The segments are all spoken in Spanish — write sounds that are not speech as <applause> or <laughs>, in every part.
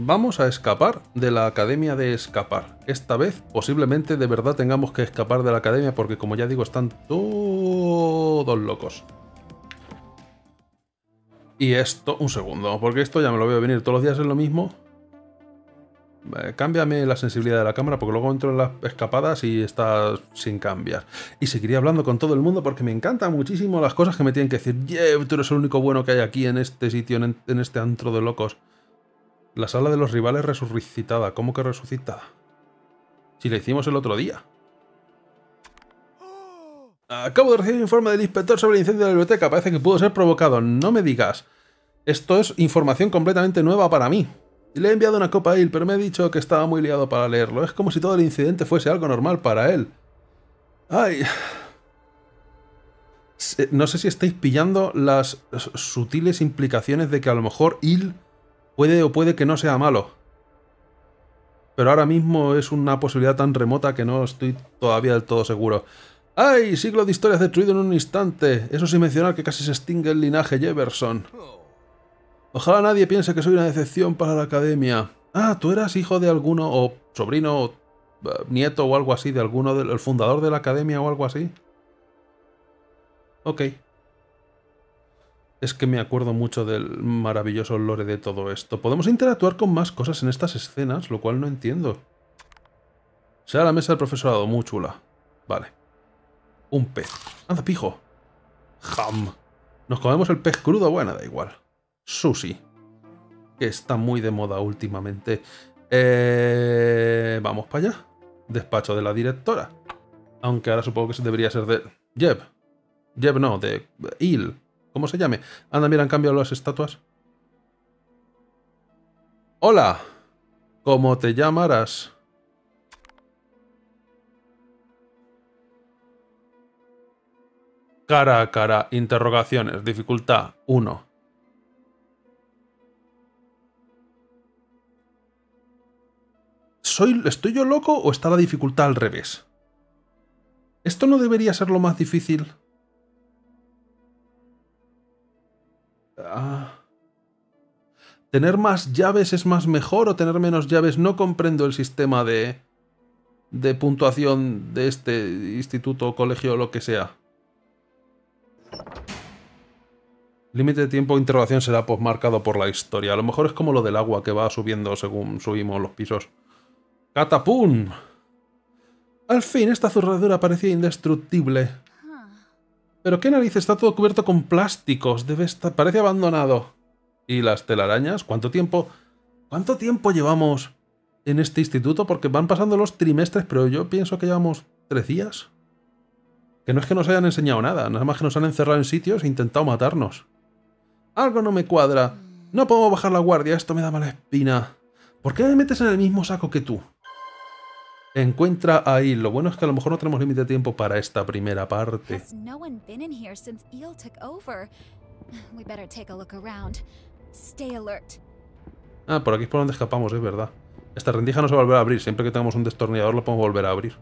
Vamos a escapar de la academia de escapar. Esta vez posiblemente de verdad tengamos que escapar de la academia porque como ya digo están todos locos. Y esto, un segundo, porque esto ya me lo veo venir todos los días es lo mismo. Eh, cámbiame la sensibilidad de la cámara porque luego entro en las escapadas y está sin cambiar. Y seguiría hablando con todo el mundo porque me encantan muchísimo las cosas que me tienen que decir. Yeah, tú eres el único bueno que hay aquí en este sitio, en, en este antro de locos. La sala de los rivales resucitada. ¿Cómo que resucitada? Si la hicimos el otro día. Acabo de recibir un informe del inspector sobre el incendio de la biblioteca. Parece que pudo ser provocado. No me digas. Esto es información completamente nueva para mí. Le he enviado una copa a él, pero me ha dicho que estaba muy liado para leerlo. Es como si todo el incidente fuese algo normal para él. Ay. No sé si estáis pillando las sutiles implicaciones de que a lo mejor Il Puede o puede que no sea malo. Pero ahora mismo es una posibilidad tan remota que no estoy todavía del todo seguro. ¡Ay! Siglo de historias destruido en un instante. Eso sin mencionar que casi se extingue el linaje Jefferson. Ojalá nadie piense que soy una decepción para la academia. Ah, tú eras hijo de alguno, o sobrino, o eh, nieto o algo así, de alguno del fundador de la academia o algo así. Ok es que me acuerdo mucho del maravilloso lore de todo esto. Podemos interactuar con más cosas en estas escenas, lo cual no entiendo. Sea la mesa del profesorado, muy chula. Vale. Un pez. Anda, pijo. Jam. ¿Nos comemos el pez crudo? Bueno, da igual. Sushi. Que está muy de moda últimamente. Eh... Vamos para allá. Despacho de la directora. Aunque ahora supongo que debería ser de... Jeb. Jeb no, de Il. ¿Cómo se llame? Anda, mira, han cambiado las estatuas. Hola. ¿Cómo te llamarás? Cara a cara, interrogaciones, dificultad 1. ¿Soy, ¿Estoy yo loco o está la dificultad al revés? ¿Esto no debería ser lo más difícil? Ah. ¿Tener más llaves es más mejor o tener menos llaves? No comprendo el sistema de, de puntuación de este instituto, colegio lo que sea. Límite de tiempo de interrogación será marcado por la historia. A lo mejor es como lo del agua que va subiendo según subimos los pisos. ¡Catapum! Al fin, esta zurradura parecía indestructible. ¿Pero qué narices? Está todo cubierto con plásticos. Debe estar... Parece abandonado. ¿Y las telarañas? ¿Cuánto tiempo... ¿Cuánto tiempo llevamos en este instituto? Porque van pasando los trimestres, pero yo pienso que llevamos tres días. Que no es que nos hayan enseñado nada, nada más que nos han encerrado en sitios e intentado matarnos. Algo no me cuadra. No puedo bajar la guardia, esto me da mala espina. ¿Por qué me metes en el mismo saco que tú? Encuentra ahí. Lo bueno es que a lo mejor no tenemos límite de tiempo para esta primera parte. Ah, por aquí es por donde escapamos, es verdad. Esta rendija no se va a volver a abrir. Siempre que tengamos un destornillador lo podemos volver a abrir.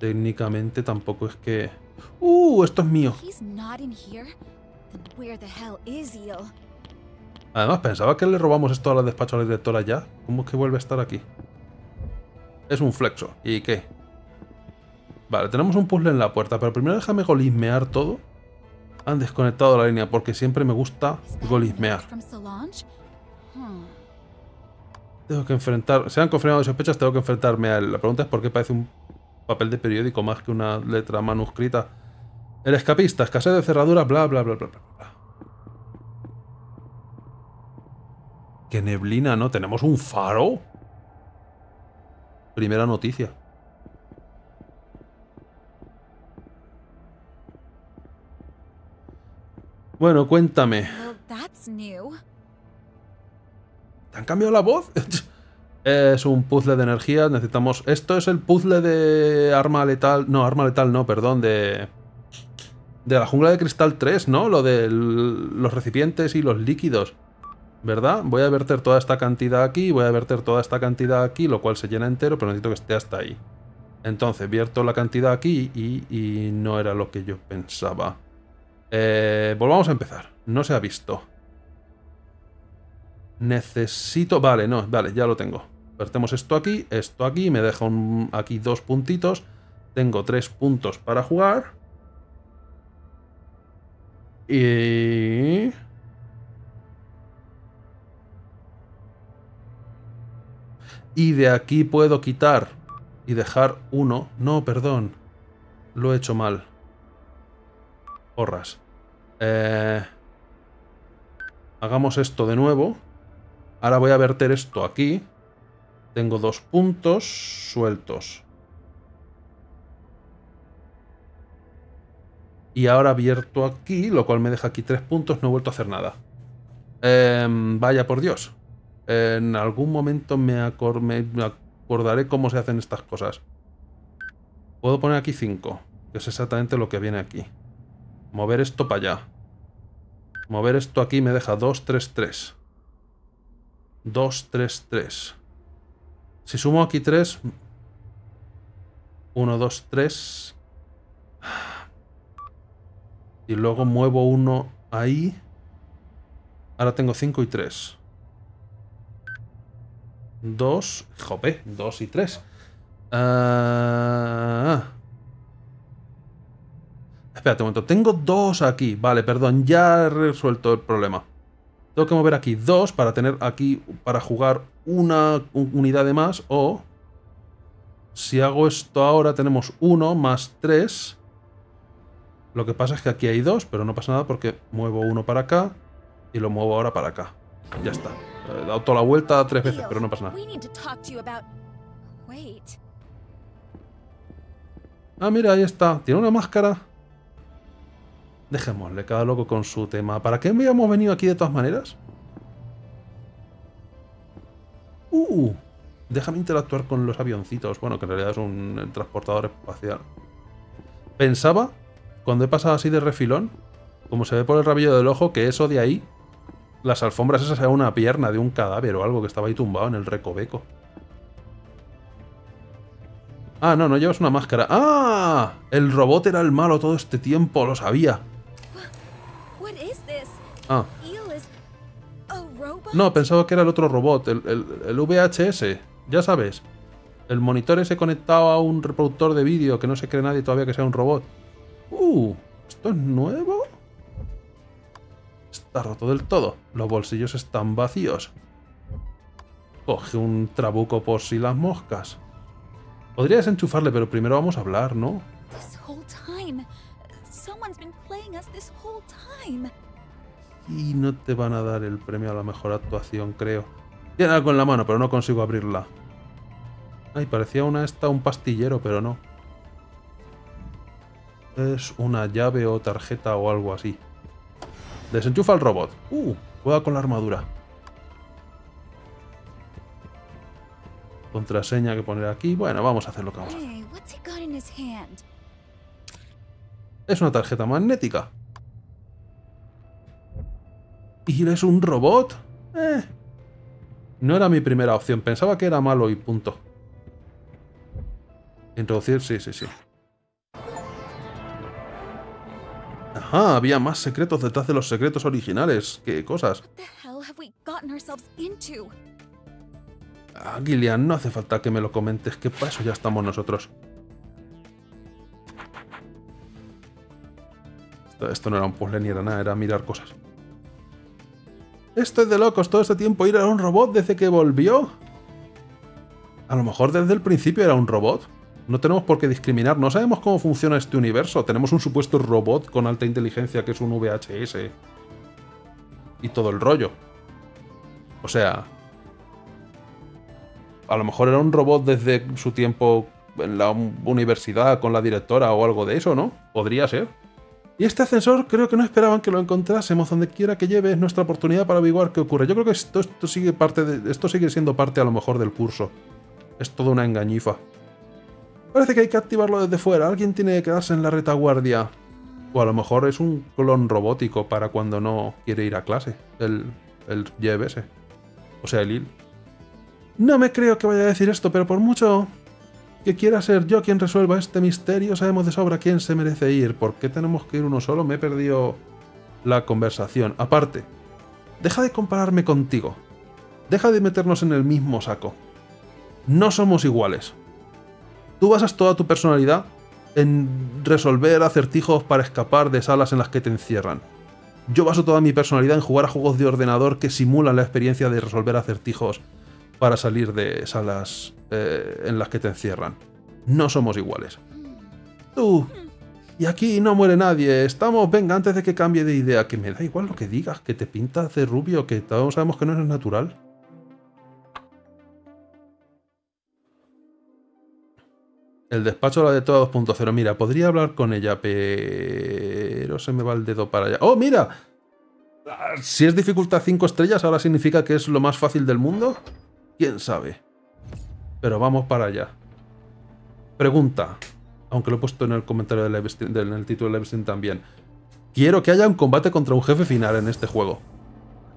Técnicamente tampoco es que... ¡Uh! Esto es mío. Además, pensaba que le robamos esto a la despacho a la directora ya. ¿Cómo es que vuelve a estar aquí? Es un flexo. ¿Y qué? Vale, tenemos un puzzle en la puerta, pero primero déjame golismear todo. Han desconectado la línea porque siempre me gusta golismear. Tengo que enfrentar... Se han confirmado sospechas, tengo que enfrentarme a él. La pregunta es por qué parece un papel de periódico más que una letra manuscrita. El escapista, escasez de cerradura, bla, bla, bla, bla, bla. bla. ¿Qué neblina, no? ¿Tenemos un faro? Primera noticia. Bueno, cuéntame. ¿Te han cambiado la voz? <laughs> es un puzzle de energía. Necesitamos... Esto es el puzzle de arma letal... No, arma letal no, perdón. De... De la jungla de cristal 3, ¿no? Lo de los recipientes y los líquidos. ¿Verdad? Voy a verter toda esta cantidad aquí, voy a verter toda esta cantidad aquí, lo cual se llena entero, pero necesito que esté hasta ahí. Entonces, vierto la cantidad aquí y, no era lo que yo pensaba. Eh, volvamos a empezar. No se ha visto. Necesito... Vale, no, vale, ya lo tengo. Vertemos esto aquí, esto aquí, me deja aquí dos puntitos. Tengo tres puntos para jugar. Y... Y de aquí puedo quitar y dejar uno. No, perdón. Lo he hecho mal. Porras. Eh, hagamos esto de nuevo. Ahora voy a verter esto aquí. Tengo dos puntos sueltos. Y ahora abierto aquí, lo cual me deja aquí tres puntos. No he vuelto a hacer nada. Em, vaya por Dios. En algún momento me, acordaré cómo se hacen estas cosas. Puedo poner aquí 5, que es exactamente lo que viene aquí. Mover esto para allá. Mover esto aquí me deja 2, 3, 3. 2, 3, 3. Si sumo aquí 3... 1, 2, 3... Y luego muevo uno ahí. Ahora tengo 5 y 3. 2. Jope, 2 y 3. Ah. Espérate un momento. Tengo 2 aquí. Vale, perdón. Ya he resuelto el problema. Tengo que mover aquí 2 para tener aquí, para jugar una unidad de más. O, si hago esto ahora, tenemos 1 más 3. Lo que pasa es que aquí hay 2, pero no pasa nada porque muevo uno para acá y lo muevo ahora para acá. Ya está. He dado toda la vuelta tres veces, pero no pasa nada. Ah, mira, ahí está. Tiene una máscara. Dejémosle, cada loco con su tema. ¿Para qué habíamos venido aquí de todas maneras? Uh, déjame interactuar con los avioncitos. Bueno, que en realidad es un transportador espacial. Pensaba, cuando he pasado así de refilón, como se ve por el rabillo del ojo, que eso de ahí las alfombras esas eran una pierna de un cadáver o algo que estaba ahí tumbado en el recoveco. Ah, no, no llevas una máscara. ¡Ah! El robot era el malo todo este tiempo, lo sabía. Ah. No, pensaba que era el otro robot, el, el VHS, ya sabes. El monitor ese conectado a un reproductor de vídeo que no se cree nadie todavía que sea un robot. Uh, ¿esto es nuevo? Está roto del todo. Los bolsillos están vacíos. Coge un trabuco por si las moscas. Podría desenchufarle, pero primero vamos a hablar, ¿no? Y no te van a dar el premio a la mejor actuación, creo. Tiene algo en la mano, pero no consigo abrirla. Ay, parecía una esta un pastillero, pero no. Es una llave o tarjeta o algo así. Desenchufa el robot. Uh, juega con la armadura. Contraseña que poner aquí. Bueno, vamos a hacer lo que vamos a hacer. Es una tarjeta magnética. ¿Y es un robot? Eh. No era mi primera opción. Pensaba que era malo y punto. Introducir, sí, sí, sí. Ajá, había más secretos detrás de los secretos originales. ¿Qué cosas? Ah, Gillian, no hace falta que me lo comentes, que para eso ya estamos nosotros. Esto, no era un puzzle ni era nada, era mirar cosas. Esto es de locos, todo este tiempo ir a un robot desde que volvió. A lo mejor desde el principio era un robot. No tenemos por qué discriminar, no sabemos cómo funciona este universo. Tenemos un supuesto robot con alta inteligencia que es un VHS. Y todo el rollo. O sea... A lo mejor era un robot desde su tiempo en la universidad con la directora o algo de eso, ¿no? Podría ser. Y este ascensor creo que no esperaban que lo encontrásemos donde quiera que lleve. Es nuestra oportunidad para averiguar qué ocurre. Yo creo que esto, esto sigue parte de, esto sigue siendo parte a lo mejor del curso. Es toda una engañifa. Parece que hay que activarlo desde fuera. Alguien tiene que quedarse en la retaguardia. O a lo mejor es un clon robótico para cuando no quiere ir a clase. El, el YBS. O sea, el IL. No me creo que vaya a decir esto, pero por mucho que quiera ser yo quien resuelva este misterio, sabemos de sobra quién se merece ir. ¿Por qué tenemos que ir uno solo? Me he perdido la conversación. Aparte, deja de compararme contigo. Deja de meternos en el mismo saco. No somos iguales. Tú basas toda tu personalidad en resolver acertijos para escapar de salas en las que te encierran. Yo baso toda mi personalidad en jugar a juegos de ordenador que simulan la experiencia de resolver acertijos para salir de salas eh, en las que te encierran. No somos iguales. Tú. Y aquí no muere nadie. Estamos, venga, antes de que cambie de idea, que me da igual lo que digas, que te pintas de rubio, que todos sabemos que no eres natural. El despacho la de toda 2.0. Mira, podría hablar con ella, pero se me va el dedo para allá. ¡Oh, mira! Si es dificultad 5 estrellas, ahora significa que es lo más fácil del mundo. ¿Quién sabe? Pero vamos para allá. Pregunta. Aunque lo he puesto en el comentario del, en el título de Levestin también. Quiero que haya un combate contra un jefe final en este juego.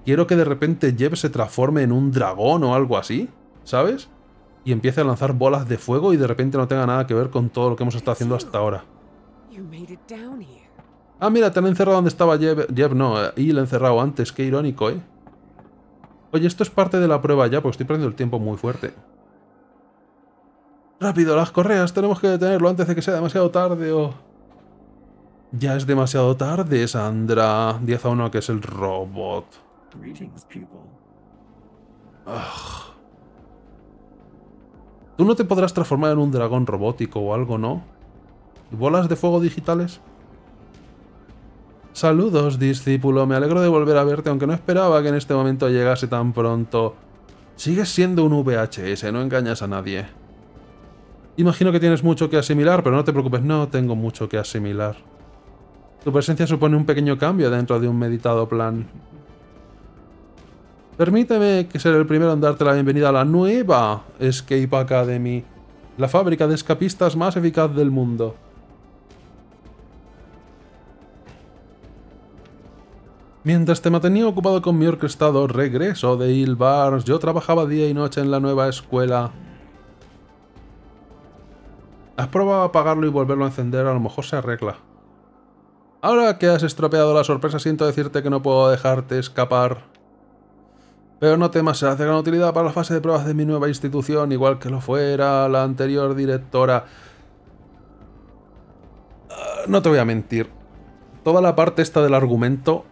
Quiero que de repente Jeb se transforme en un dragón o algo así. ¿Sabes? Y empiece a lanzar bolas de fuego y de repente no tenga nada que ver con todo lo que hemos estado haciendo hasta ahora. Ah, mira, te han encerrado donde estaba Jeb. Jeb no, y le he encerrado antes. Qué irónico, ¿eh? Oye, esto es parte de la prueba ya, porque estoy perdiendo el tiempo muy fuerte. ¡Rápido, las correas! Tenemos que detenerlo antes de que sea demasiado tarde o... Ya es demasiado tarde, Sandra. 10 a 1, que es el robot. Tú no te podrás transformar en un dragón robótico o algo, ¿no? ¿Bolas de fuego digitales? Saludos, discípulo. Me alegro de volver a verte, aunque no esperaba que en este momento llegase tan pronto. Sigues siendo un VHS, no engañas a nadie. Imagino que tienes mucho que asimilar, pero no te preocupes, no tengo mucho que asimilar. Tu presencia supone un pequeño cambio dentro de un meditado plan. Permíteme que seré el primero en darte la bienvenida a la nueva Escape Academy, la fábrica de escapistas más eficaz del mundo. Mientras te mantenía ocupado con mi orquestado regreso de Hill Bars, yo trabajaba día y noche en la nueva escuela. ¿Has probado apagarlo y volverlo a encender? A lo mejor se arregla. Ahora que has estropeado la sorpresa, siento decirte que no puedo dejarte escapar. Pero no temas, será de gran utilidad para la fase de pruebas de mi nueva institución, igual que lo fuera la anterior directora. Ah, no te voy a mentir. Toda la parte esta del argumento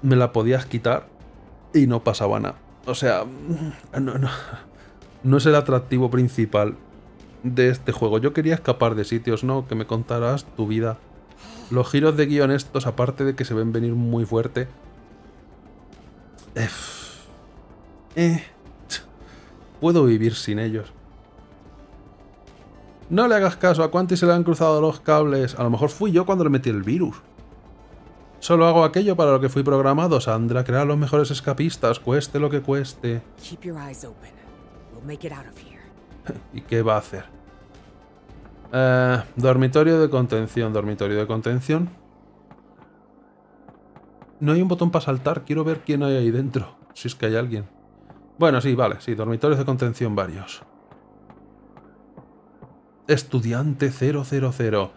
me la podías quitar y no pasaba nada. O sea, no, es el atractivo principal de este juego. Yo quería escapar de sitios, ¿no? Que me contaras tu vida. Los giros de guion estos, aparte de que se ven venir muy fuerte... Eh, puedo vivir sin ellos. No le hagas caso, a Quanti se le han cruzado los cables. A lo mejor fui yo cuando le metí el virus. Solo hago aquello para lo que fui programado, Sandra. Crear los mejores escapistas, cueste lo que cueste. ¿Y qué va a hacer? Eh, dormitorio de contención, dormitorio de contención. No hay un botón para saltar, quiero ver quién hay ahí dentro. Si es que hay alguien. Bueno, sí, vale, sí, dormitorios de contención varios. Estudiante 000.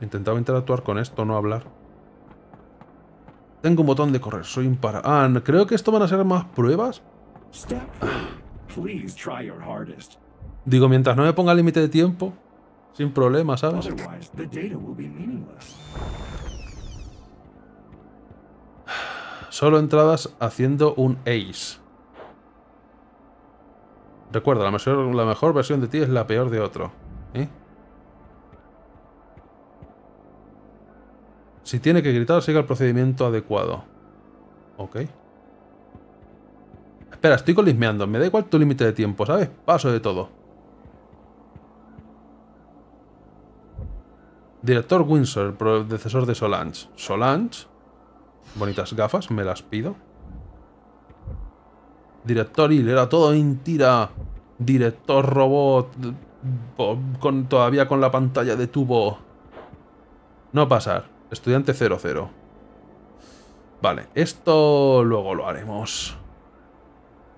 Intentaba interactuar con esto, no hablar. Tengo un botón de correr, soy impara... Ah, creo que esto van a ser más pruebas. Digo, mientras no me ponga límite de tiempo, sin problema, ¿sabes? Solo entradas haciendo un ace. Recuerda, la mejor, la mejor versión de ti es la peor de otro. ¿eh? Si tiene que gritar, siga el procedimiento adecuado. Ok. Espera, estoy colismeando. Me da igual tu límite de tiempo, ¿sabes? Paso de todo. Director Windsor, predecesor de Solange. ¿Solange? Bonitas gafas, me las pido. Director y era todo mentira. Director robot. Todavía con la pantalla de tubo. No pasar. Estudiante 00. Vale, esto luego lo haremos.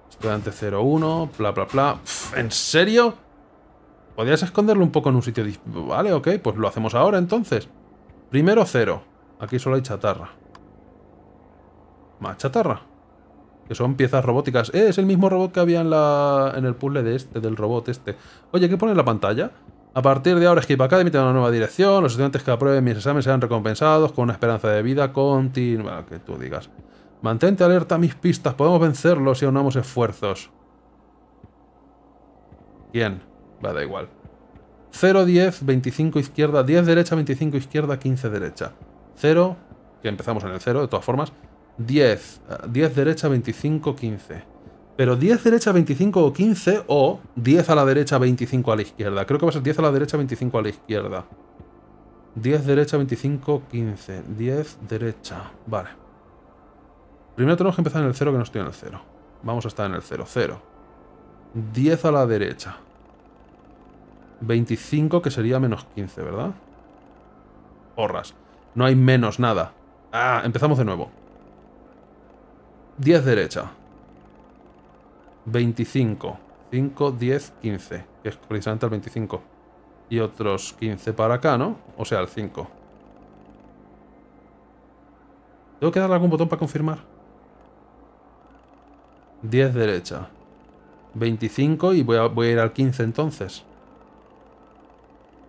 Estudiante 01, bla, bla, bla. ¿En serio? ¿Podrías esconderlo un poco en un sitio? Vale, ok, pues lo hacemos ahora entonces. Primero cero. Aquí solo hay chatarra. Más chatarra. Que son piezas robóticas. Eh, es el mismo robot que había en, la, en el puzzle de este, del robot este. Oye, ¿qué pone en la pantalla? A partir de ahora Skip Academy tiene una nueva dirección. Los estudiantes que aprueben mis exámenes serán recompensados con una esperanza de vida continua. Que tú digas. Mantente alerta a mis pistas. Podemos vencerlos si aunamos esfuerzos. ¿Quién? Va, da igual. 0, 10, 25 izquierda, 10 derecha, 25 izquierda, 15 derecha. 0, que empezamos en el 0 de todas formas. 10, 10 derecha, 25, 15. Pero 10 derecha, 25 o 15 o 10 a la derecha, 25 a la izquierda. Creo que va a ser 10 a la derecha, 25 a la izquierda. 10 derecha, 25, 15. 10 derecha. Vale. Primero tenemos que empezar en el 0 que no estoy en el 0. Vamos a estar en el 0. 0. 10 a la derecha. 25 que sería menos 15, ¿verdad? Porras. No hay menos nada. Ah, empezamos de nuevo. 10 derecha. 25. 5, 10, 15. Que es precisamente el 25. Y otros 15 para acá, ¿no? O sea, el 5. ¿Tengo que darle algún botón para confirmar? 10 derecha. 25 y voy a, voy a ir al 15 entonces.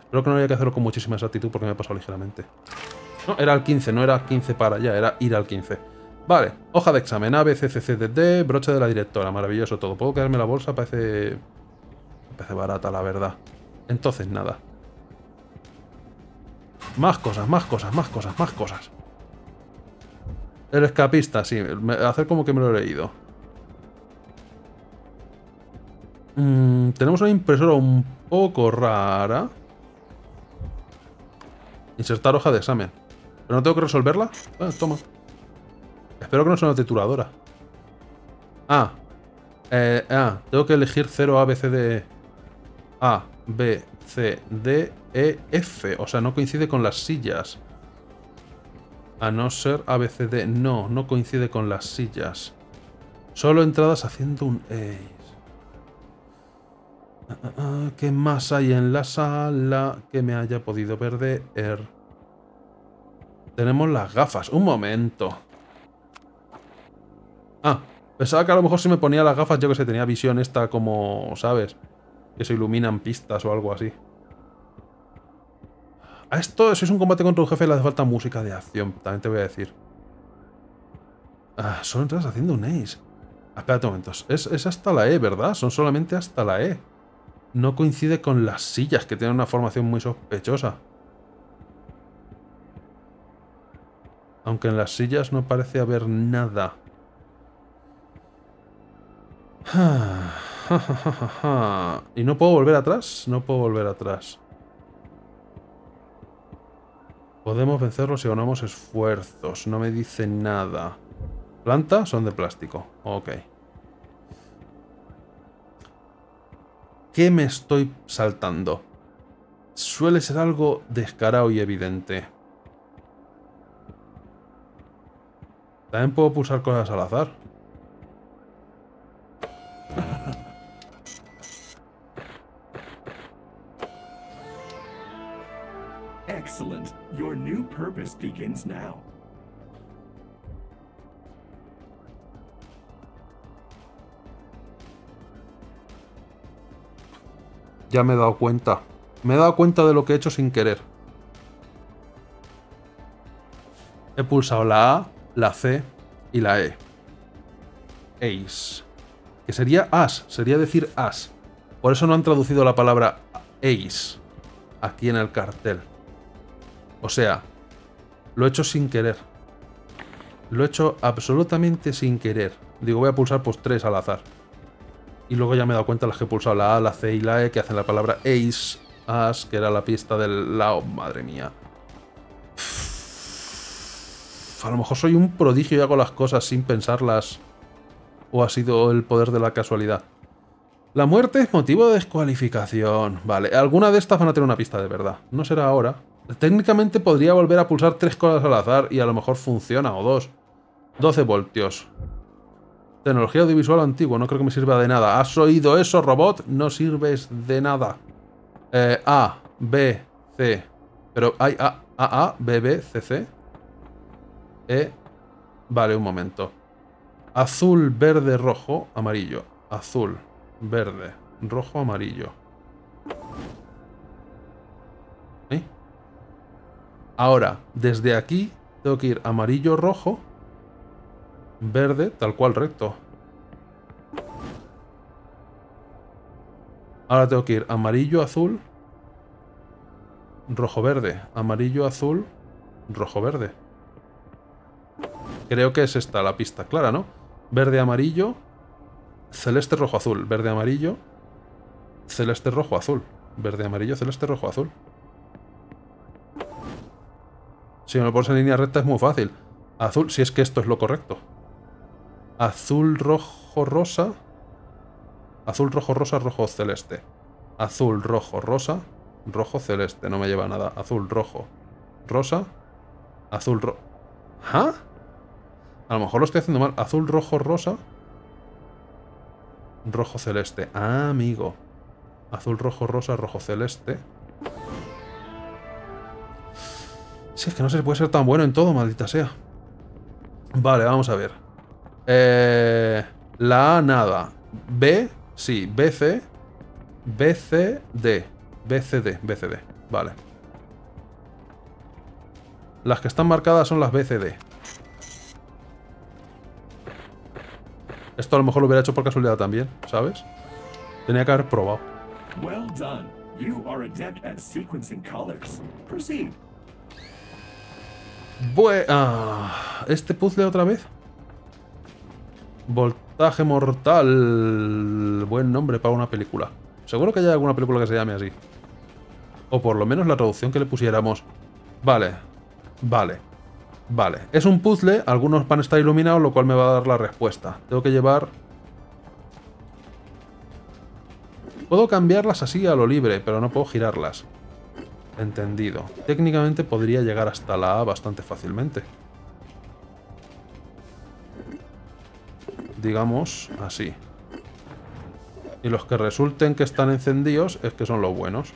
Espero que no haya que hacerlo con muchísima exactitud porque me he pasado ligeramente. No, era el 15, no era 15 para allá, era ir al 15. Vale, hoja de examen, A, B, C, C, C, D, D, broche de la directora, maravilloso todo. ¿Puedo quedarme la bolsa? Parece... Parece barata, la verdad. Entonces, nada. Más cosas, más cosas, más cosas, más cosas. El escapista, sí. Hacer como que me lo he leído. Mm, tenemos una impresora un poco rara. Insertar hoja de examen. ¿Pero no tengo que resolverla? Toma. Espero que no sea una trituradora. Ah. Eh, ah, tengo que elegir 0 A, B, C, D. A, B, C, D, E, F. O sea, no coincide con las sillas. A no ser A, B, C, D. No, no coincide con las sillas. Solo entradas haciendo un Ace. Ah, ah, ah, ¿Qué más hay en la sala que me haya podido perder? Tenemos las gafas. Un momento. Ah, pensaba que a lo mejor si me ponía las gafas, yo que sé, tenía visión esta como, ¿sabes? Que se iluminan pistas o algo así. A esto, es un combate contra un jefe, le hace falta música de acción, también te voy a decir. Ah, solo entras haciendo un ace. Ah, espérate un momento. Es, es hasta la E, ¿verdad? Son solamente hasta la E. No coincide con las sillas, que tienen una formación muy sospechosa. Aunque en las sillas no parece haber nada. <sighs> ¿Y no puedo volver atrás? No puedo volver atrás. Podemos vencerlo si ganamos esfuerzos. No me dice nada. ¿Planta? Son de plástico. Ok. ¿Qué me estoy saltando? Suele ser algo descarado y evidente. También puedo pulsar cosas al azar. Excellent. Your new purpose begins now. Ya me he dado cuenta. Me he dado cuenta de lo que he hecho sin querer. He pulsado la A, la C y la E. Ace. Que sería as, sería decir as. Por eso no han traducido la palabra ace aquí en el cartel. O sea, lo he hecho sin querer. Lo he hecho absolutamente sin querer. Digo, voy a pulsar pues tres al azar. Y luego ya me he dado cuenta las que he pulsado la A, la C y la E que hacen la palabra ace, as, que era la pista del lado. Madre mía. A lo mejor soy un prodigio y hago las cosas sin pensarlas. ¿O ha sido el poder de la casualidad? La muerte es motivo de descualificación. Vale, alguna de estas van a tener una pista de verdad. No será ahora. Técnicamente podría volver a pulsar tres cosas al azar y a lo mejor funciona, o dos. 12 voltios. Tecnología audiovisual antigua, no creo que me sirva de nada. ¿Has oído eso, robot? No sirves de nada. Eh, a, B, C. Pero hay A, A, A, B, B, C, C. E. Vale, un momento. Azul, verde, rojo, amarillo. Azul, verde, rojo, amarillo. Ahora, desde aquí tengo que ir amarillo, rojo, verde, tal cual recto. Ahora tengo que ir amarillo, azul, rojo, verde. Amarillo, azul, rojo, verde. Creo que es esta la pista clara, ¿no? Verde, amarillo, celeste, rojo, azul. Verde, amarillo, celeste, rojo, azul. Verde, amarillo, celeste, rojo, azul. Si me lo pones en línea recta es muy fácil. Azul, si es que esto es lo correcto. Azul, rojo, rosa. Azul, rojo, rosa, rojo, celeste. Azul, rojo, rosa, rojo, celeste. No me lleva nada. Azul, rojo, rosa. Azul, rojo... ¿Ah? A lo mejor lo estoy haciendo mal. Azul, rojo, rosa. Rojo, celeste. Ah, amigo. Azul, rojo, rosa, rojo, celeste. Si es que no se puede ser tan bueno en todo, maldita sea. Vale, vamos a ver. Eh, la A, nada. B, sí. BC. BCD. BCD, BCD. Vale. Las que están marcadas son las BCD. Esto a lo mejor lo hubiera hecho por casualidad también, ¿sabes? Tenía que haber probado. Well done. You are adept at sequencing colors. Proceed. Bue ah, ¿Este puzzle otra vez? Voltaje mortal. Buen nombre para una película. Seguro que hay alguna película que se llame así. O por lo menos la traducción que le pusiéramos. Vale. Vale. Vale. Es un puzzle. Algunos van a estar iluminados, lo cual me va a dar la respuesta. Tengo que llevar... Puedo cambiarlas así a lo libre, pero no puedo girarlas. Entendido. Técnicamente podría llegar hasta la A bastante fácilmente. Digamos así. Y los que resulten que están encendidos es que son los buenos.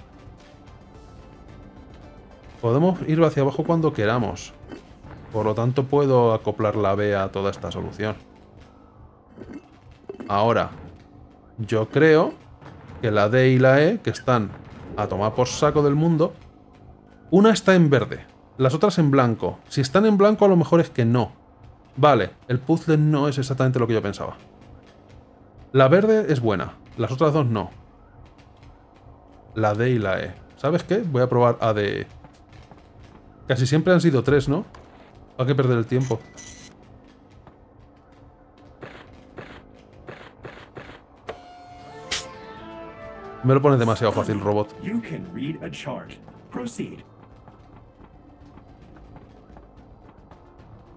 Podemos ir hacia abajo cuando queramos. Por lo tanto puedo acoplar la B a toda esta solución. Ahora, yo creo que la D y la E, que están a tomar por saco del mundo, una está en verde, las otras en blanco. Si están en blanco a lo mejor es que no. Vale, el puzzle no es exactamente lo que yo pensaba. La verde es buena, las otras dos no. La D y la E. ¿Sabes qué? Voy a probar A, D, E. Casi siempre han sido tres, ¿no? Hay que perder el tiempo. Me lo pones demasiado fácil, robot. Chart.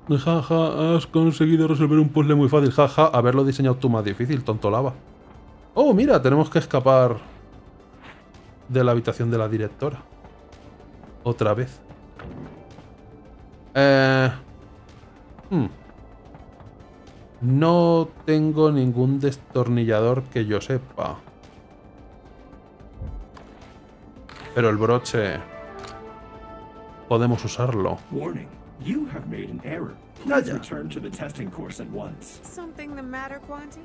Jaja, has conseguido resolver un puzzle muy fácil. Jaja, haberlo diseñado tú más difícil, tonto lava. Oh, mira, tenemos que escapar de la habitación de la directora. Otra vez. Eh... hmm. No tengo ningún destornillador que yo sepa. Pero el broche... Podemos usarlo. You have made an error. Please return to the testing course at once. Something the matter, Quanti?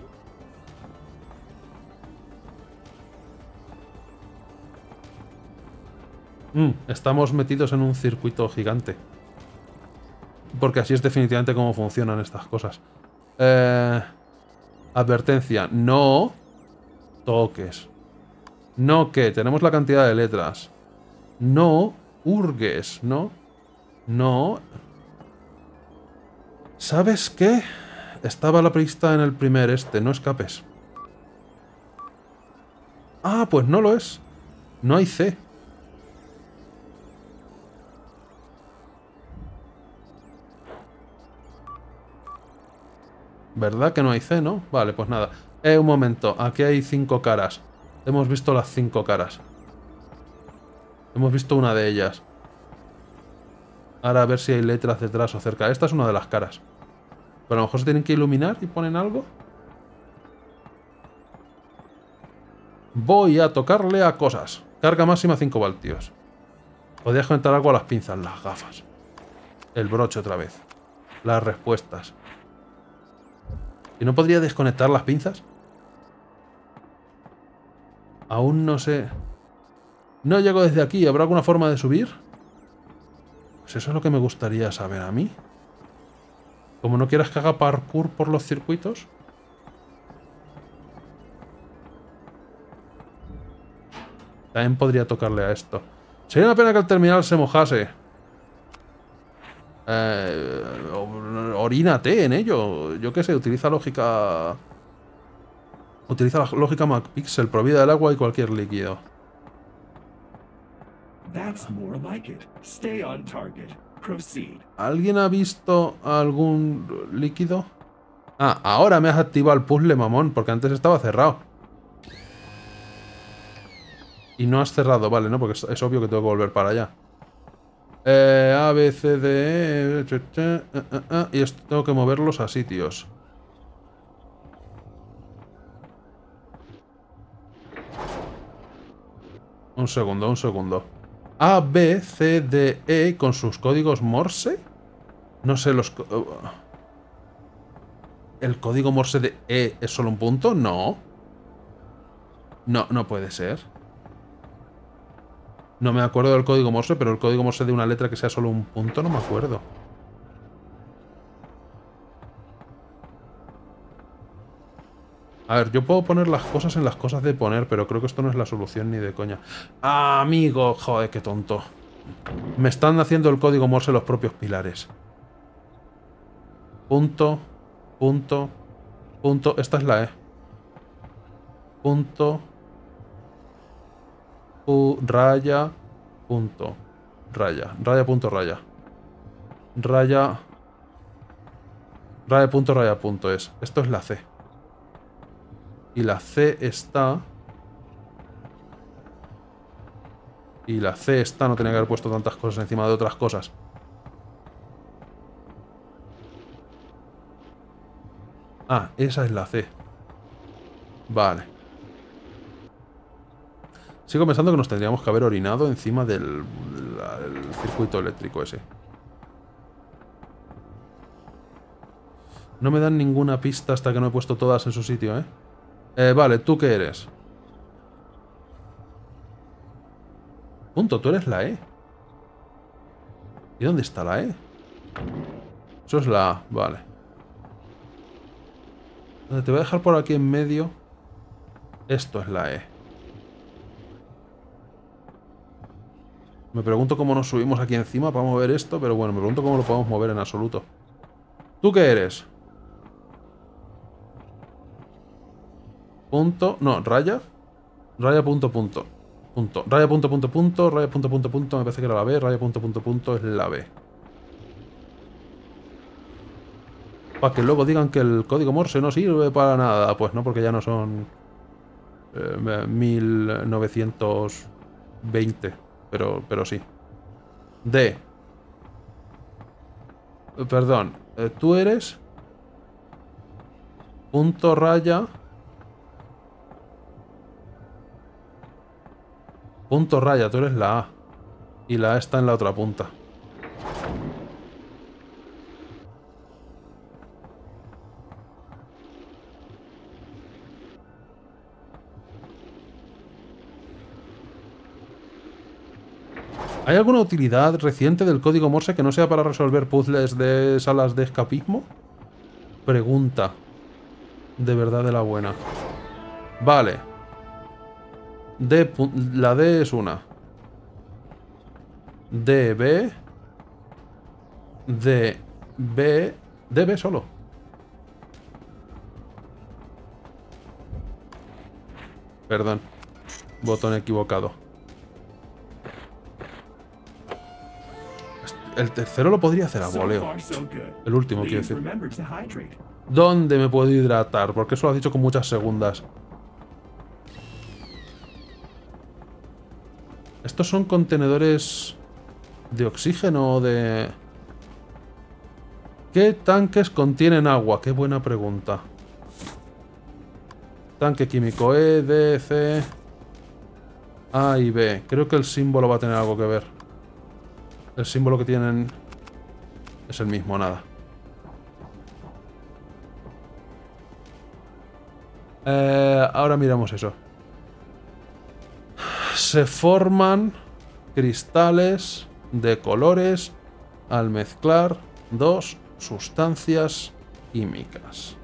Mm, estamos metidos en un circuito gigante. Porque así es definitivamente cómo funcionan estas cosas. Eh, advertencia. No toques. No que. Tenemos la cantidad de letras. No hurgues, ¿no? No. ¿Sabes qué? Estaba la pista en el primer este. No escapes. Ah, pues no lo es. No hay C. ¿Verdad que no hay C, no? Vale, pues nada. Eh, un momento. Aquí hay cinco caras. Hemos visto las cinco caras. Hemos visto una de ellas. Ahora a ver si hay letras detrás o cerca. Esta es una de las caras. Pero a lo mejor se tienen que iluminar y ponen algo. Voy a tocarle a cosas. Carga máxima 5 voltios. Podrías conectar algo a las pinzas, las gafas. El broche otra vez. Las respuestas. ¿Y no podría desconectar las pinzas? Aún no sé. No llego desde aquí. ¿Habrá alguna forma de subir? Pues eso es lo que me gustaría saber a mí. Como no quieras que haga parkour por los circuitos. También podría tocarle a esto. Sería una pena que al terminal se mojase. Eh, orínate en ello. Yo qué sé, utiliza lógica... Utiliza la lógica MacPixel, provida del agua y cualquier líquido. That's more like it. Stay on target. Proceed. ¿Alguien ha visto algún líquido? Ah, ahora me has activado el puzzle, mamón, porque antes estaba cerrado. Y no has cerrado, vale, ¿no? Porque es, obvio que tengo que volver para allá. Eh, a, B, C, D, E, eh, eh, eh, y esto tengo que moverlos a sitios. Un segundo, un segundo. A, B, C, D, E con sus códigos Morse. No sé, los... ¿El código Morse de E es solo un punto? No. No, no puede ser. No me acuerdo del código Morse, pero el código Morse de una letra que sea solo un punto no me acuerdo. A ver, yo puedo poner las cosas en las cosas de poner, pero creo que esto no es la solución ni de coña. Ah, amigo, joder, qué tonto. Me están haciendo el código Morse los propios pilares. Punto, punto, punto. Esta es la E. Punto, pu- raya, punto, raya, raya, punto, raya. Raya, raya, punto, raya, punto es. Esto es la C. Y la C está... Y la C está, no tenía que haber puesto tantas cosas encima de otras cosas. Ah, esa es la C. Vale. Sigo pensando que nos tendríamos que haber orinado encima del circuito eléctrico ese. No me dan ninguna pista hasta que no he puesto todas en su sitio, ¿eh? Eh, vale, ¿tú qué eres? Punto, tú eres la E. ¿Y dónde está la E? Eso es la A, vale. Te voy a dejar por aquí en medio. Esto es la E. Me pregunto cómo nos subimos aquí encima para mover esto, pero bueno, me pregunto cómo lo podemos mover en absoluto. ¿Tú qué eres? Punto, no, raya. Raya punto punto. Punto. Raya punto punto punto, raya punto punto punto, me parece que era la B, raya punto punto punto es la B. Para que luego digan que el código Morse no sirve para nada. Pues no, porque ya no son eh, 1920. Pero, pero sí. D. Perdón. eh, Tú eres... Punto raya... Punto raya, tú eres la A. Y la A está en la otra punta. ¿Hay alguna utilidad reciente del código Morse que no sea para resolver puzzles de salas de escapismo? Pregunta. De verdad de la buena. Vale. D, la D es una. DB. DB. DB solo. Perdón. Botón equivocado. El tercero lo podría hacer a voleo. El último, quiero decir. ¿Dónde me puedo hidratar? Porque eso lo has dicho con muchas segundas. ¿Estos son contenedores de oxígeno o de...? ¿Qué tanques contienen agua? Qué buena pregunta. Tanque químico E, D, C... A y B. Creo que el símbolo va a tener algo que ver. El símbolo que tienen es el mismo, nada. Eh, ahora miramos eso. Se forman cristales de colores al mezclar dos sustancias químicas.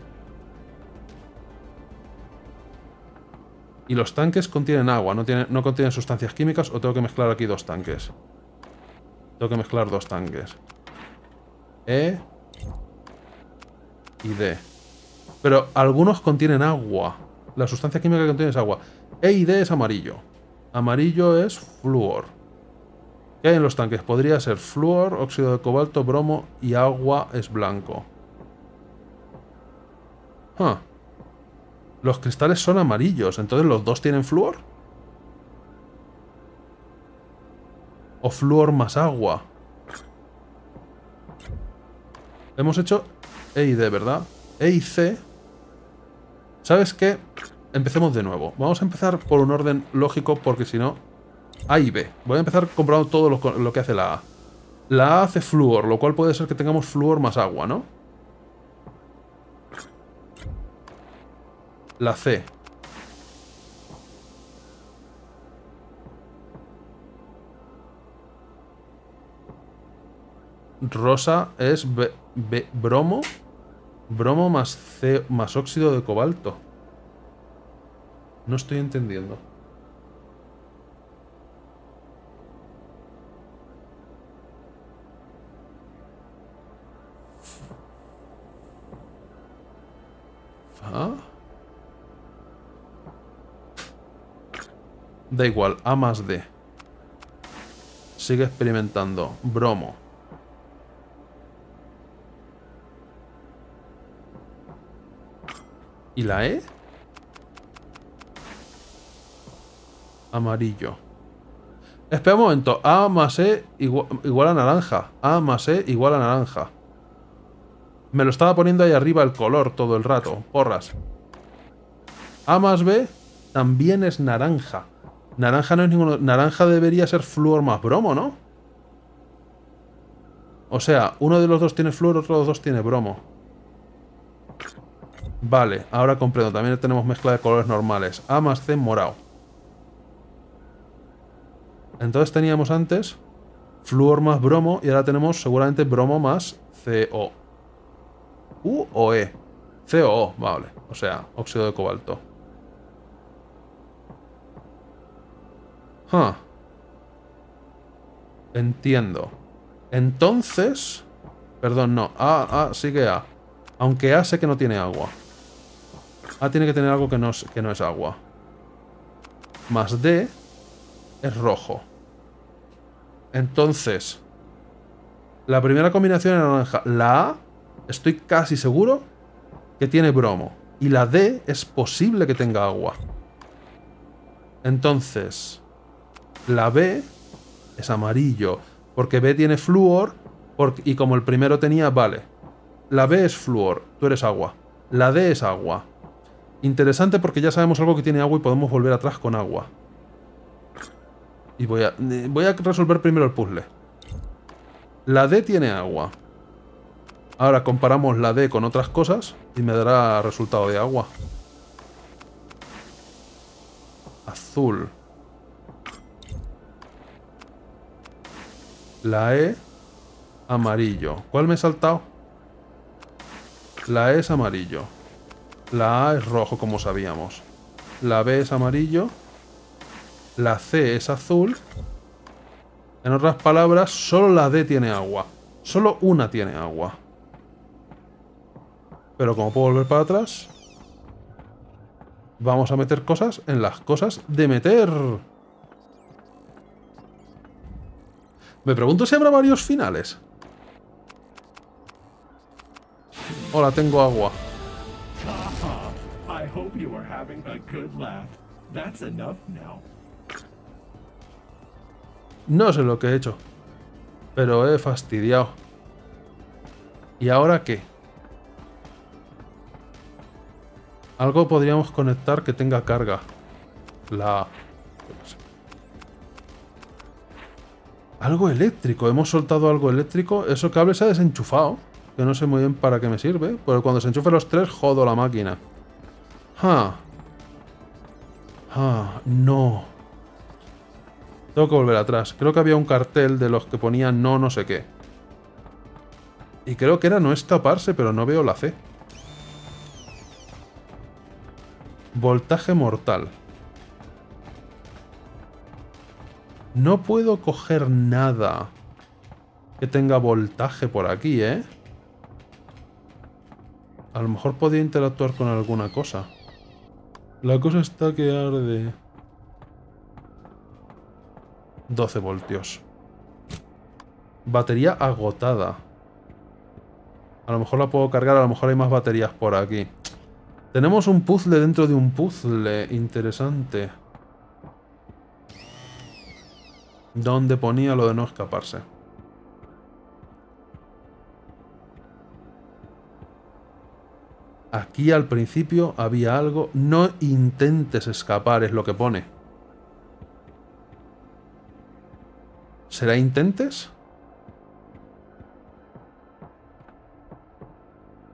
Y los tanques contienen agua, no, tienen, no contienen sustancias químicas o tengo que mezclar aquí dos tanques. Tengo que mezclar dos tanques. E y D. Pero algunos contienen agua. La sustancia química que contiene es agua. E y D es amarillo. Amarillo es flúor. ¿Qué hay en los tanques? Podría ser flúor, óxido de cobalto, bromo y agua es blanco. Los cristales son amarillos, entonces los dos tienen flúor. O flúor más agua. Hemos hecho E y D, ¿verdad? E y C. ¿Sabes qué? Empecemos de nuevo. Vamos a empezar por un orden lógico porque si no... A y B. Voy a empezar comprando todo lo, lo que hace la A. La A hace flúor, lo cual puede ser que tengamos flúor más agua, ¿no? La C. Rosa es B, B- bromo. Bromo más C más óxido de cobalto. No estoy entendiendo. ¿Ah? Da igual, A más D. Sigue experimentando. Bromo. ¿Y la E? Amarillo. Espera un momento. A más E igual, a naranja. A más E igual a naranja. Me lo estaba poniendo ahí arriba el color todo el rato. Porras. A más B también es naranja. Naranja no es ninguno. Naranja debería ser flúor más bromo, ¿no? O sea, uno de los dos tiene flúor, otro de los dos tiene bromo. Vale, ahora comprendo. También tenemos mezcla de colores normales. A más C morado. Entonces teníamos antes flúor más bromo y ahora tenemos seguramente bromo más CO. U o E. COO, vale. O sea, óxido de cobalto. Entiendo. Entonces... Perdón, no. A, A, sigue A. Aunque A sé que no tiene agua. A tiene que tener algo que no es, que no es agua. Más D es rojo. Entonces... La primera combinación es naranja. La A, estoy casi seguro que tiene bromo. Y la D es posible que tenga agua. Entonces... La B es amarillo. Porque B tiene flúor. y como el primero tenía, vale. La B es flúor. Tú eres agua. La D es agua. Interesante porque ya sabemos algo que tiene agua y podemos volver atrás con agua. Y voy a, eh, voy a resolver primero el puzzle. La D tiene agua. Ahora comparamos la D con otras cosas y me dará resultado de agua. Azul. La E, amarillo. ¿Cuál me he saltado? La E es amarillo. La A es rojo, como sabíamos. La B es amarillo. La C es azul. En otras palabras, solo la D tiene agua. Solo una tiene agua. Pero como puedo volver para atrás, vamos a meter cosas en las cosas de meter. Me pregunto si habrá varios finales. Hola, tengo agua. No sé lo que he hecho. Pero he fastidiado. ¿Y ahora qué? Algo podríamos conectar que tenga carga. La... Algo eléctrico. Hemos soltado algo eléctrico. Eso cable se ha desenchufado. Que no sé muy bien para qué me sirve. Pero cuando se enchufen los tres, jodo la máquina. Ah, Ah, no. Tengo que volver atrás. Creo que había un cartel de los que ponían no no sé qué. Y creo que era no escaparse, pero no veo la C. Voltaje mortal. No puedo coger nada que tenga voltaje por aquí, ¿eh? A lo mejor podía interactuar con alguna cosa. La cosa está que arde. 12 voltios. Batería agotada. A lo mejor la puedo cargar, a lo mejor hay más baterías por aquí. Tenemos un puzzle dentro de un puzzle. Interesante. ¿Dónde ponía lo de no escaparse? Aquí al principio había algo. No intentes escapar, es lo que pone. ¿Será intentes?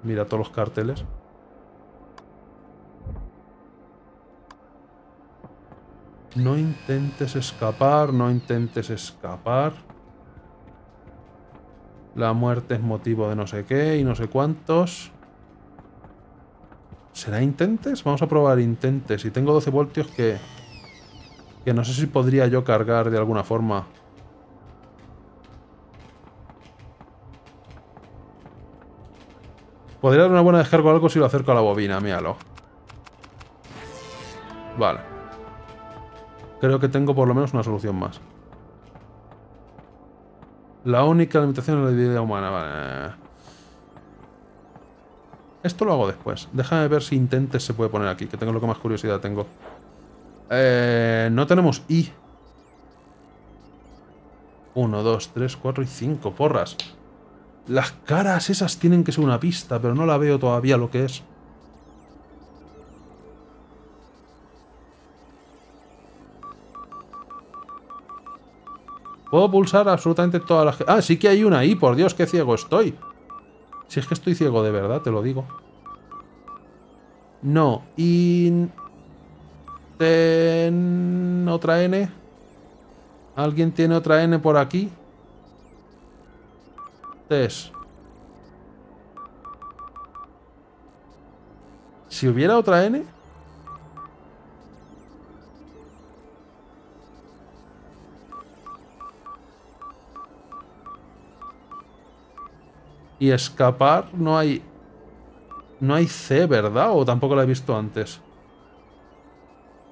Mira todos los carteles. No intentes escapar, no intentes escapar. La muerte es motivo de no sé qué y no sé cuántos. ¿Será intentes? Vamos a probar intentes. Y tengo 12 voltios que... Que no sé si podría yo cargar de alguna forma. Podría dar una buena descarga o algo si lo acerco a la bobina, míralo. Vale. Creo que tengo por lo menos una solución más. La única limitación es la vida humana, vale. Esto lo hago después. Déjame ver si intentes se puede poner aquí, que tengo lo que más curiosidad tengo. Eh, no tenemos I. 1, 2, 3, 4 y 5 porras. Las caras esas tienen que ser una pista, pero no la veo todavía lo que es. Puedo pulsar absolutamente todas las... Ah, sí que hay una ahí, por Dios, qué ciego estoy. Si es que estoy ciego de verdad, te lo digo. No. Y... Ten... Otra N. ¿Alguien tiene otra N por aquí? Si hubiera otra N... Y escapar no hay... No hay C, ¿verdad? O tampoco la he visto antes.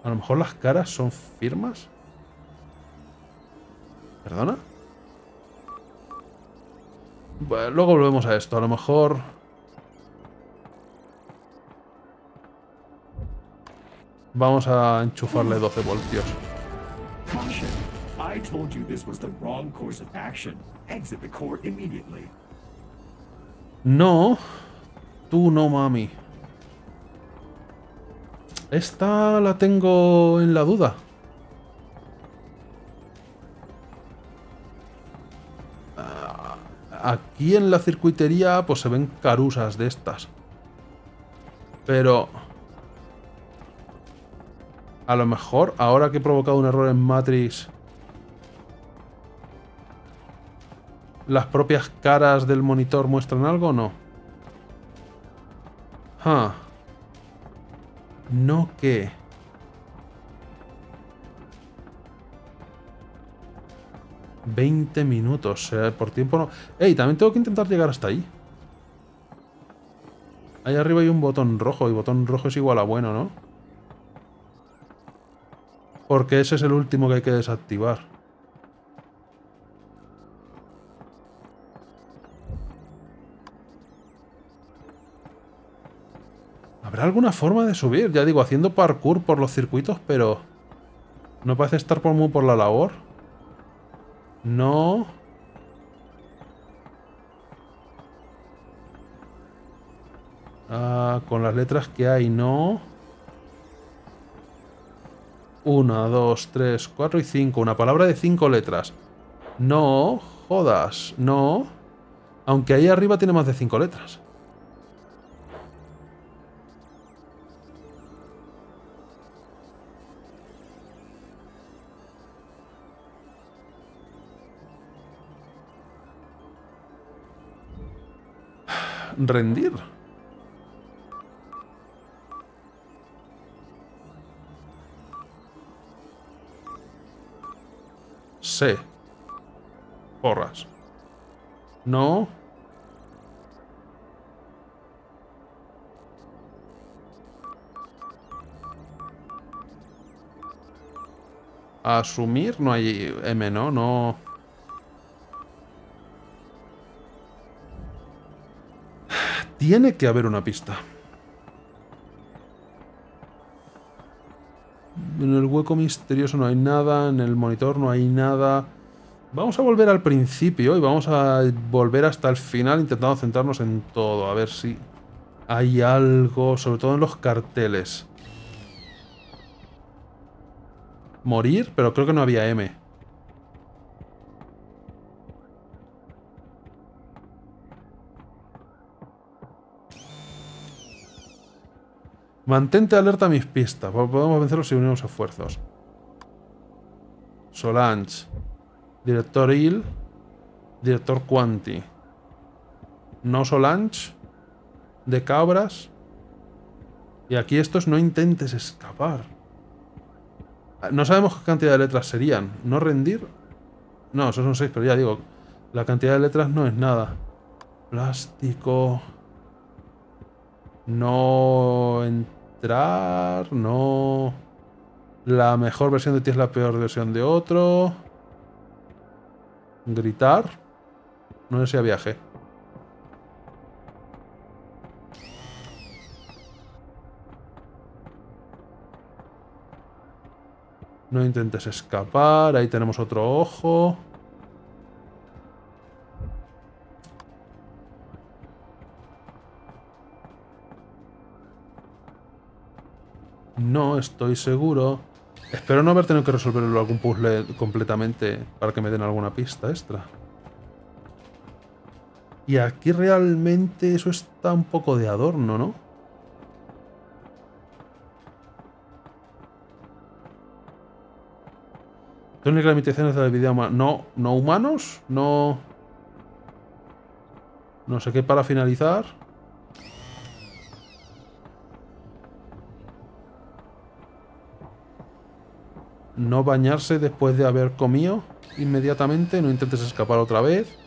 A lo mejor las caras son firmas. ¿Perdona? Bueno, luego volvemos a esto. A lo mejor... Vamos a enchufarle 12 voltios. Caution! I told you this was the wrong course of action. Exit the core immediately. No. Tú no, mami. Esta la tengo en la duda. Aquí en la circuitería pues se ven carusas de estas. Pero... A lo mejor, ahora que he provocado un error en Matrix... ¿Las propias caras del monitor muestran algo o no? Ah. No que... ...20 minutos. eh, por tiempo no... ¡Ey! También tengo que intentar llegar hasta ahí. Ahí arriba hay un botón rojo. Y botón rojo es igual a bueno, ¿no? Porque ese es el último que hay que desactivar. ¿Habrá alguna forma de subir? Ya digo, haciendo parkour por los circuitos, pero... No parece estar por muy por la labor. No. Ah, con las letras que hay, no. Una, dos, tres, cuatro y cinco. Una palabra de cinco letras. No, jodas, no. Aunque ahí arriba tiene más de cinco letras. Rendir. Sí. Porras. No. Asumir, no hay M, ¿no? No... Tiene que haber una pista. En el hueco misterioso no hay nada, en el monitor no hay nada. Vamos a volver al principio y vamos a volver hasta el final intentando centrarnos en todo. A ver si hay algo, sobre todo en los carteles. Morir, pero creo que no había M. Mantente alerta a mis pistas. Podemos vencerlos si unimos esfuerzos. Solange. Director Il. Director Quanti. No Solange. De cabras. Y aquí estos no intentes escapar. No sabemos qué cantidad de letras serían. ¿No rendir? No, esos son seis, pero ya digo, la cantidad de letras no es nada. Plástico... No entrar, no... La mejor versión de ti es la peor versión de otro. Gritar. No sé viaje. No intentes escapar. Ahí tenemos otro ojo. No estoy seguro. Espero no haber tenido que resolver algún puzzle completamente para que me den alguna pista extra. Y aquí realmente eso está un poco de adorno, ¿no? De limitaciones de vida humana. No, no humanos, no... No sé qué para finalizar. No bañarse después de haber comido inmediatamente. No intentes escapar otra vez.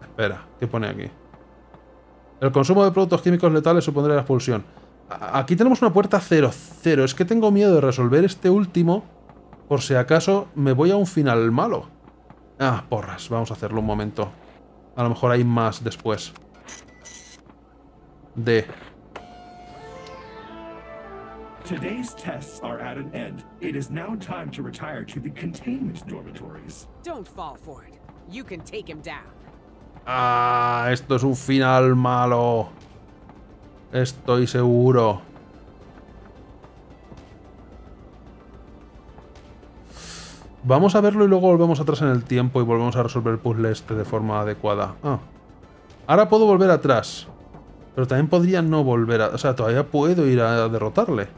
Espera, ¿qué pone aquí? El consumo de productos químicos letales supondría la expulsión. Aquí tenemos una puerta 0-0. Es que tengo miedo de resolver este último por si acaso me voy a un final malo. Ah, porras. Vamos a hacerlo un momento. A lo mejor hay más después. D. Today's tests are at an end. It is now time to retire to the containment dormitories. Don't fall for it. You can take him down. Ah, esto es un final malo. Estoy seguro. Vamos a verlo y luego volvemos atrás en el tiempo y volvemos a resolver el puzzle este de forma adecuada. Ah. Ahora puedo volver atrás. Pero también podría no volver a... O sea, todavía puedo ir a derrotarle.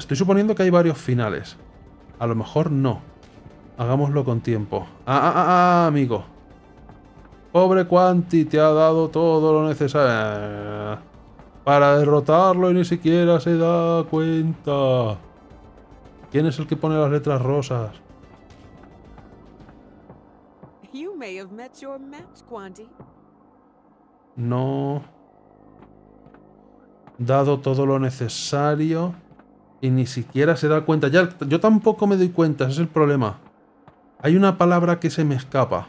Estoy suponiendo que hay varios finales. A lo mejor no. Hagámoslo con tiempo. Ah, ah, ah, ah amigo. Pobre Quanti, te ha dado todo lo necesario para derrotarlo y ni siquiera se da cuenta. ¿Quién es el que pone las letras rosas? No. Dado todo lo necesario y ni siquiera se da cuenta. Ya, yo tampoco me doy cuenta, ese es el problema. Hay una palabra que se me escapa.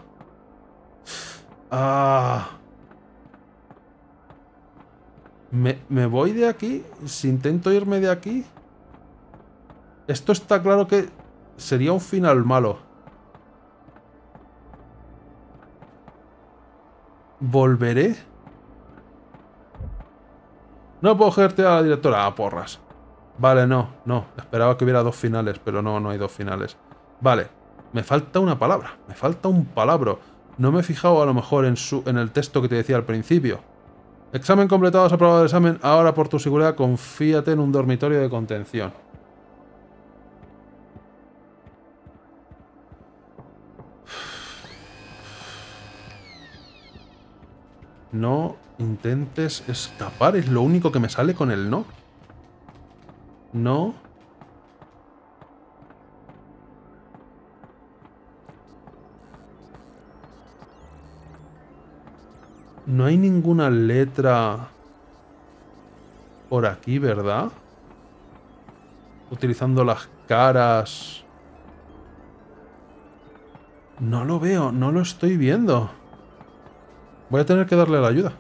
Ah. ¿Me, ¿Me, voy de aquí? Si intento irme de aquí... Esto está claro que sería un final malo. ¿Volveré? No puedo cogerte a la directora. Ah, porras. Vale, no, no. Esperaba que hubiera dos finales, pero no, no hay dos finales. Vale, me falta una palabra. Me falta un palabro. No me he fijado a lo mejor en, su, en el texto que te decía al principio. Examen completado, has aprobado el examen. Ahora, por tu seguridad, confíate en un dormitorio de contención. No intentes escapar, es lo único que me sale con el no. No. No hay ninguna letra por aquí, ¿verdad? Utilizando las caras. No lo veo, no lo estoy viendo. Voy a tener que darle la ayuda.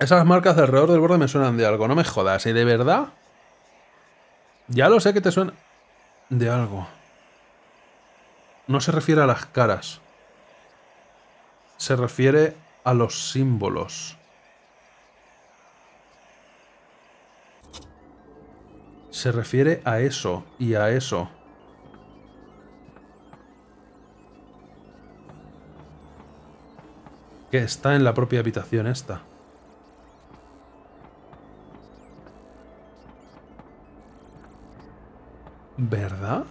Esas marcas de alrededor del borde me suenan de algo, no me jodas. ¿Y de verdad? Ya lo sé que te suena de algo. No se refiere a las caras. Se refiere a los símbolos. Se refiere a eso y a eso. Que está en la propia habitación esta. ¿Verdad?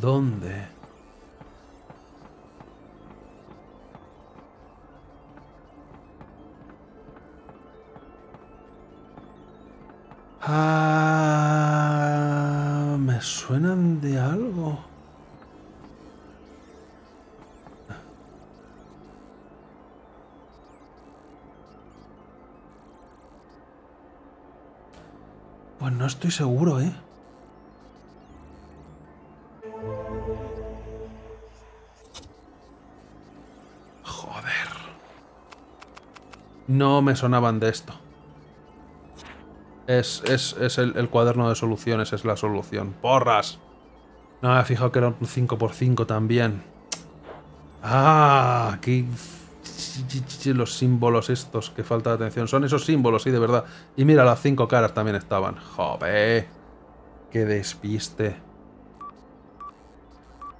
¿Dónde? Estoy seguro, ¿eh? Joder. No me sonaban de esto. Es, es, es el, cuaderno de soluciones, es la solución. ¡Porras! No me he fijado que era un 5x5 también. ¡Ah! Aquí los símbolos estos que falta de atención. Son esos símbolos, sí, de verdad. Y mira, las cinco caras también estaban. ¡Joder! ¡Qué despiste!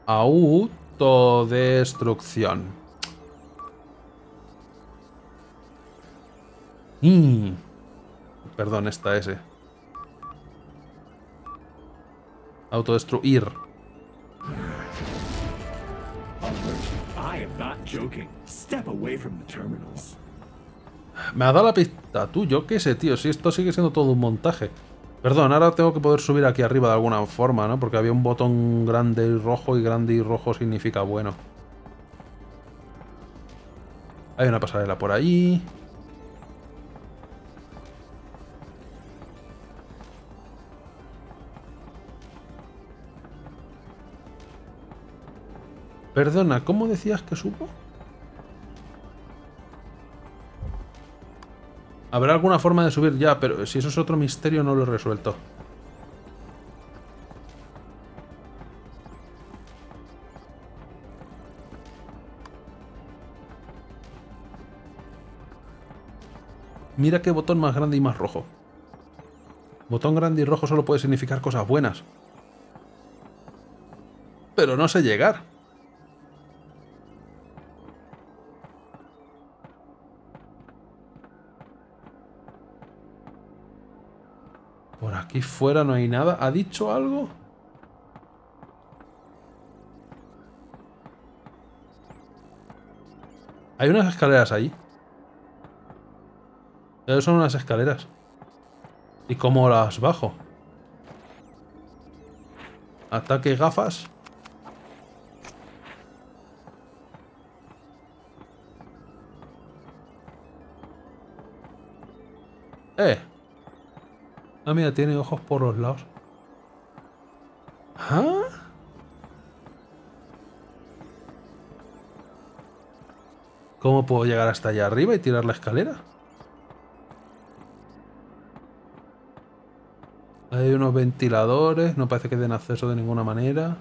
Autodestrucción. Y... Perdón, esta S. Autodestruir. Me ha dado la pista. Tú, yo qué sé, tío. Si esto sigue siendo todo un montaje. Perdón, ahora tengo que poder subir aquí arriba de alguna forma, ¿no? Porque había un botón grande y rojo y grande y rojo significa bueno. Hay una pasarela por ahí. Perdona, ¿cómo decías que supo? Habrá alguna forma de subir ya, pero si eso es otro misterio no lo he resuelto. Mira qué botón más grande y más rojo. Botón grande y rojo solo puede significar cosas buenas. Pero no sé llegar. Fuera no hay nada. ¿Ha dicho algo? Hay unas escaleras ahí. son unas escaleras. ¿Y cómo las bajo? Ataque gafas. Ah, mira, tiene ojos por los lados. ¿Ah? ¿Cómo puedo llegar hasta allá arriba y tirar la escalera? Hay unos ventiladores, no parece que den acceso de ninguna manera.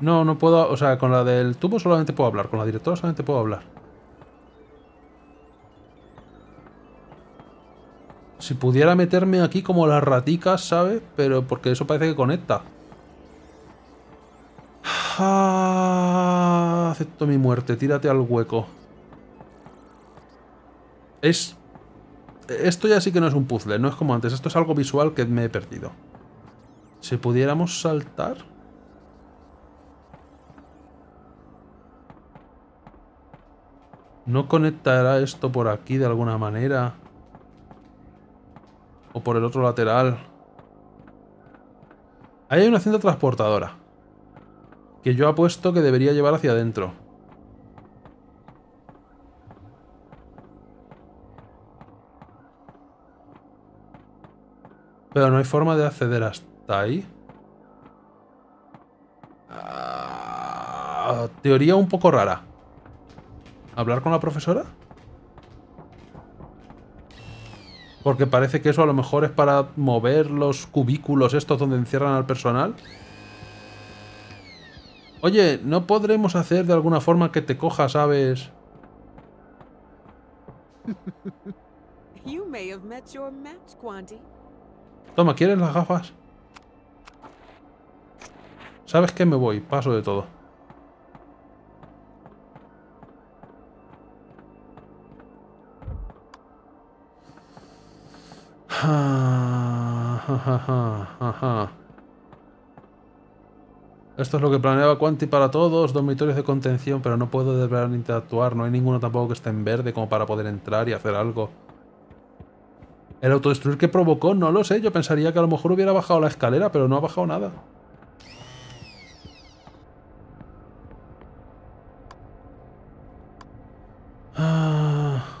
No, no puedo, o sea, con la del tubo solamente puedo hablar, con la directora solamente puedo hablar. Si pudiera meterme aquí como las raticas, ¿sabes? Pero porque eso parece que conecta. <sighs> Ah, acepto mi muerte, tírate al hueco. Es... Esto ya sí que no es un puzzle, no es como antes. Esto es algo visual que me he perdido. Si pudiéramos saltar... ¿No conectará esto por aquí de alguna manera? ¿O por el otro lateral? Ahí hay una cinta transportadora. Que yo apuesto que debería llevar hacia adentro. Pero no hay forma de acceder hasta ahí. Ah, teoría un poco rara. ¿Hablar con la profesora? Porque parece que eso a lo mejor es para mover los cubículos estos donde encierran al personal. Oye, ¿no podremos hacer de alguna forma que te coja, sabes? <laughs> Toma, ¿quieres las gafas? ¿Sabes qué? Me voy, paso de todo. Esto es lo que planeaba Quanti para todos, dormitorios de contención, pero no puedo deber interactuar, no hay ninguno tampoco que esté en verde como para poder entrar y hacer algo. El autodestruir que provocó, no lo sé, yo pensaría que a lo mejor hubiera bajado la escalera, pero no ha bajado nada. Ah.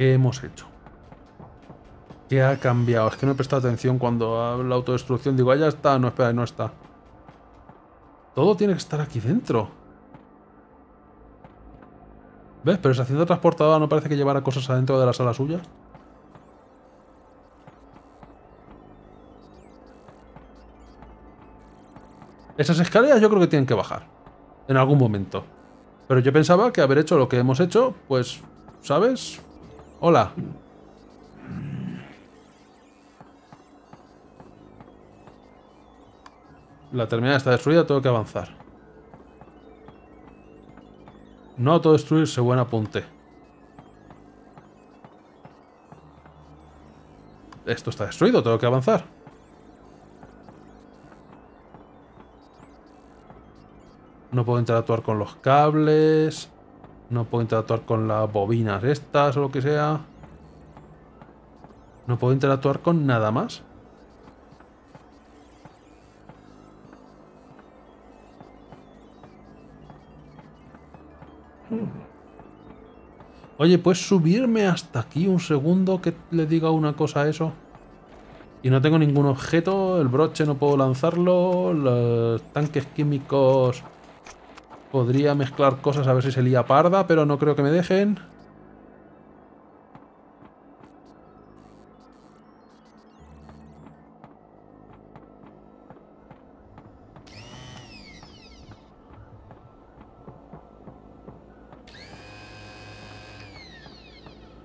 ¿Qué hemos hecho? ¿Qué ha cambiado? Es que no he prestado atención cuando la autodestrucción. Digo, ah, ya está. No, espera, no está. Todo tiene que estar aquí dentro. ¿Ves? Pero esa cinta transportadora no parece que llevara cosas adentro de la sala suya. Esas escaleras yo creo que tienen que bajar. En algún momento. Pero yo pensaba que haber hecho lo que hemos hecho, pues, ¿sabes? Hola. La terminal está destruida, tengo que avanzar. No autodestruirse, buen apunte. Esto está destruido, tengo que avanzar. No puedo interactuar con los cables. No puedo interactuar con las bobinas estas o lo que sea. No puedo interactuar con nada más. Oye, ¿puedes subirme hasta aquí un segundo que le diga una cosa a eso? Y no tengo ningún objeto, el broche no puedo lanzarlo, los tanques químicos... Podría mezclar cosas a ver si se lía parda, pero no creo que me dejen.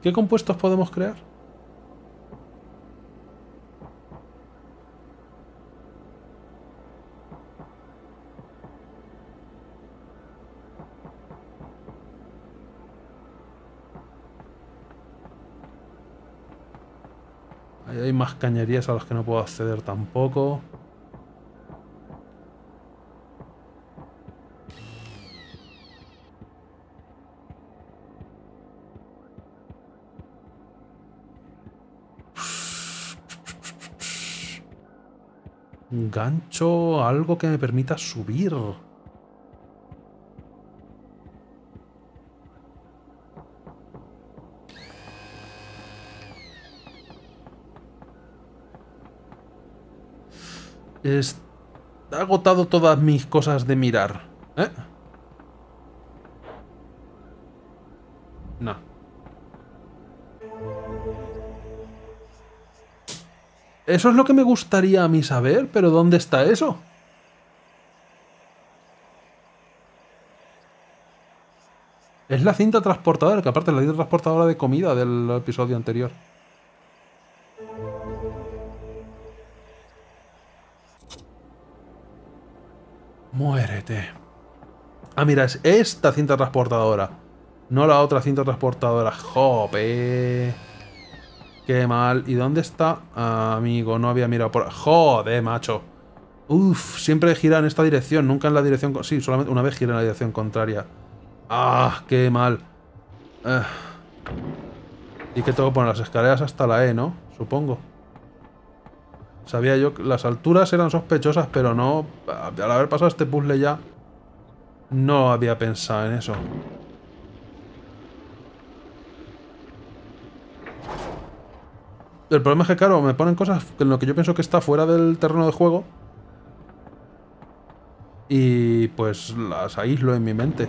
¿Qué compuestos podemos crear? Ahí hay más cañerías a las que no puedo acceder tampoco. Gancho, algo que me permita subir. Es... He agotado todas mis cosas de mirar. ¿Eh? No. Eso es lo que me gustaría a mí saber, pero ¿dónde está eso? Es la cinta transportadora, que aparte es la cinta transportadora de comida del episodio anterior. Muérete. Ah, mira, es esta cinta transportadora. No la otra cinta transportadora. Jope. Qué mal. ¿Y dónde está? Amigo, no había mirado por... Joder, macho. Uf, siempre gira en esta dirección, nunca en la dirección... Sí, solamente una vez gira en la dirección contraria. Ah, qué mal. Eh. Y que tengo que poner las escaleras hasta la E, ¿no? Supongo. Sabía yo que las alturas eran sospechosas, pero no... Al haber pasado este puzzle ya... No había pensado en eso. El problema es que, claro, me ponen cosas en lo que yo pienso que está fuera del terreno de juego. Y pues las aíslo en mi mente.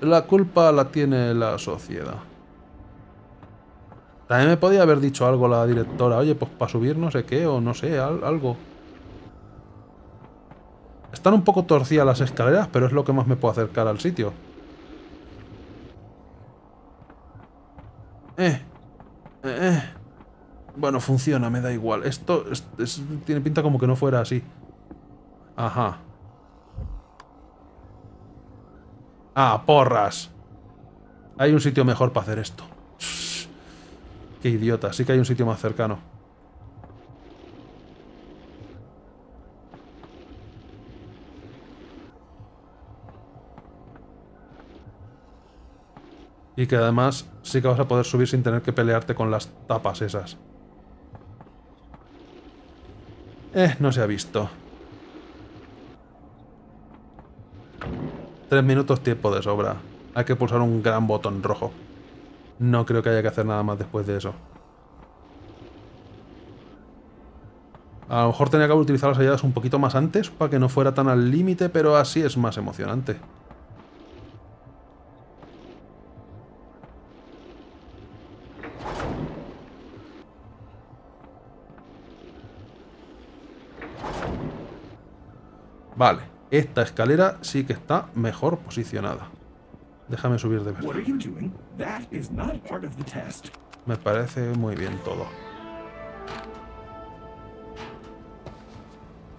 La culpa la tiene la sociedad. También me podía haber dicho algo la directora. Oye, pues para subir no sé qué, o no sé, algo. Están un poco torcidas las escaleras, pero es lo que más me puede acercar al sitio. Eh. Eh, eh. Bueno, funciona, me da igual. Esto tiene pinta como que no fuera así. Ajá. Ah, porras. Hay un sitio mejor para hacer esto. Qué idiota, sí que hay un sitio más cercano. Y que además sí que vas a poder subir sin tener que pelearte con las tapas esas. Eh, no se ha visto. Tres minutos tiempo de sobra. Hay que pulsar un gran botón rojo. No creo que haya que hacer nada más después de eso. A lo mejor tenía que haber utilizado las ayudas un poquito más antes para que no fuera tan al límite, pero así es más emocionante. Vale, esta escalera sí que está mejor posicionada. Déjame subir de verdad. Me parece muy bien todo.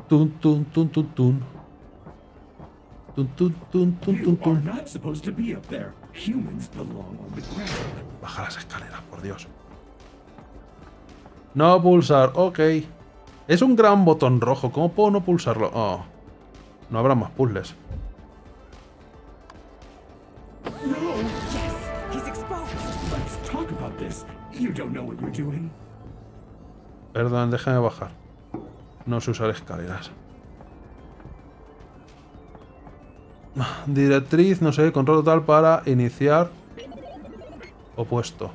Tun tun tun tun tun. Tun tun tun tun tun tun. Baja las escaleras, por Dios. No pulsar, ok. Es un gran botón rojo, ¿cómo puedo no pulsarlo? Oh. No habrá más puzzles. Perdón, déjame bajar. No sé usar escaleras. Directriz, no sé, control total para iniciar opuesto.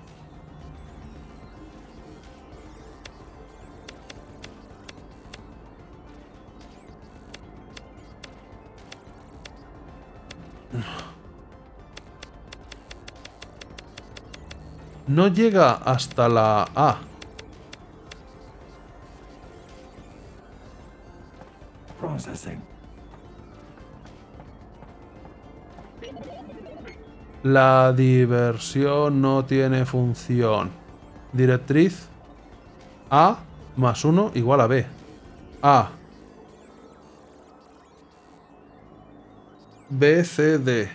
No llega hasta la A. La diversión no tiene función. Directriz A más 1 igual a B. A. B, C, D.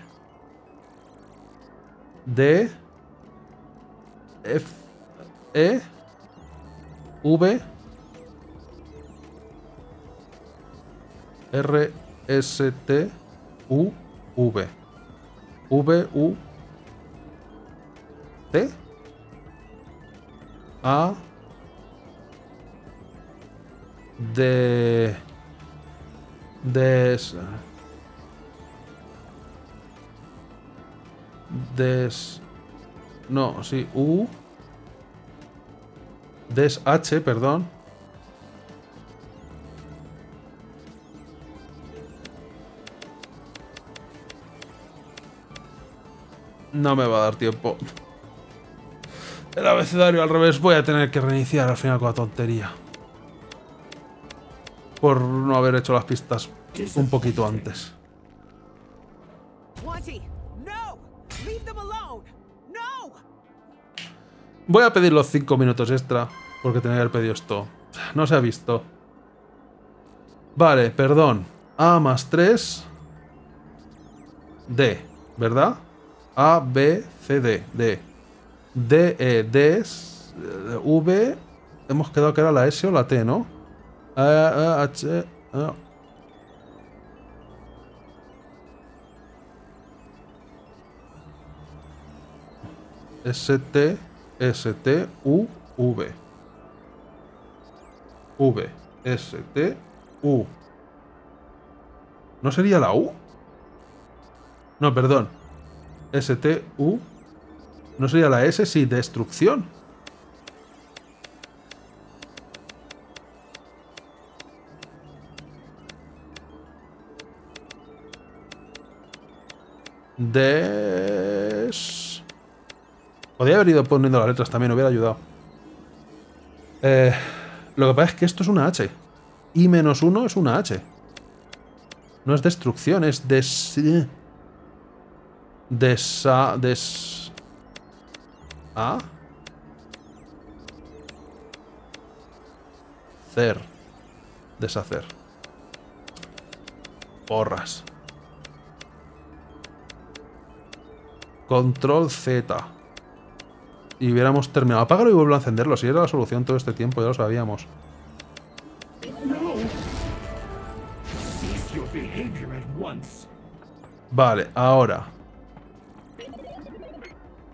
D. F. E. V. R, S, T, U, V. V, U, T. A. D. Des. Des... No, sí, U. Des H, perdón. No me va a dar tiempo. El abecedario al revés. Voy a tener que reiniciar al final con la tontería. Por no haber hecho las pistas un poquito antes. Voy a pedir los 5 minutos extra, porque tenía que haber pedido esto. No se ha visto. Vale, perdón. A más 3. D, ¿verdad? A, B, C, D. D. D, E, D, V. Hemos quedado que era la S o la T, ¿no? A, A, H, A. S, T, S, T, U, V. V, S, T, U. ¿No sería la U? No, perdón. S, T, U. ¿No sería la S? Sí, destrucción. Des... Podría haber ido poniendo las letras también, hubiera ayudado. Eh, lo que pasa es que esto es una H. Y menos uno es una H. No es destrucción, es des... Desa... Des... A... Cer. Deshacer. Porras. Control Z. Y hubiéramos terminado. Apágalo y vuelvo a encenderlo. Si era la solución todo este tiempo, ya lo sabíamos. Vale, ahora.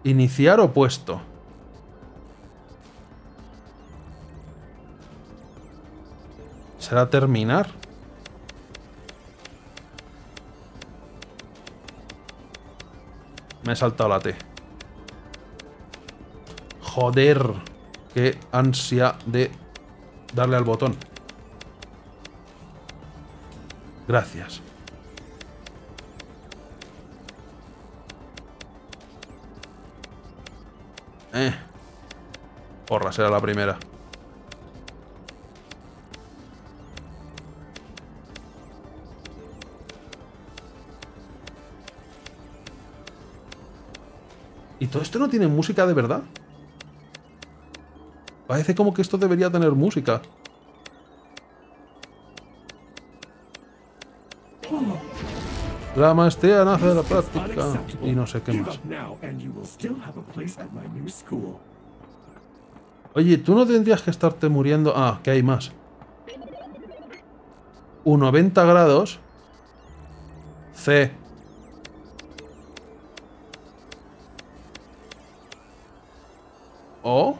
Iniciar opuesto. ¿Será terminar? Me he saltado la T. Joder. Qué ansia de darle al botón. Gracias. Eh. Porra, será la primera. ¿Y todo esto no tiene música de verdad? Parece como que esto debería tener música. La maestría nace de la práctica. Y no sé qué más. Oye, tú no tendrías que estarte muriendo. Ah, que hay más. Un 90 grados. C. O.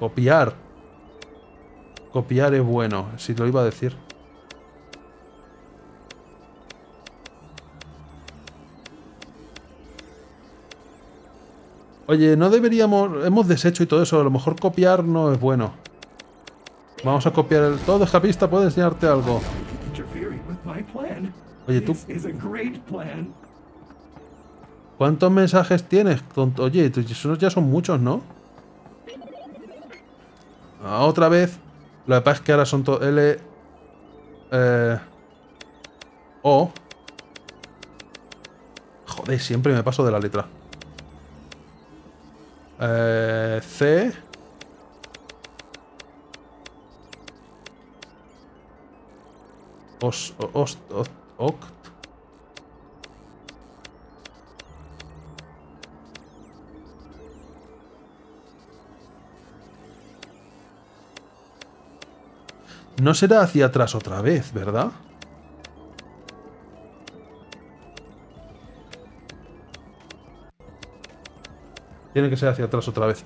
Copiar. Copiar es bueno, si lo iba a decir. Oye, no deberíamos... Hemos deshecho y todo eso. A lo mejor copiar no es bueno. Vamos a copiar el... Todo escapista puede enseñarte algo. Oye, tú-. ¿Cuántos mensajes tienes? Oye, esos ya son muchos, ¿no? Ah, otra vez. Lo que pasa es que ahora son todos... L... Eh... O... Joder, siempre me paso de la letra. Eh, C... Os... Os... Os... No será hacia atrás otra vez, ¿verdad? Tiene que ser hacia atrás otra vez.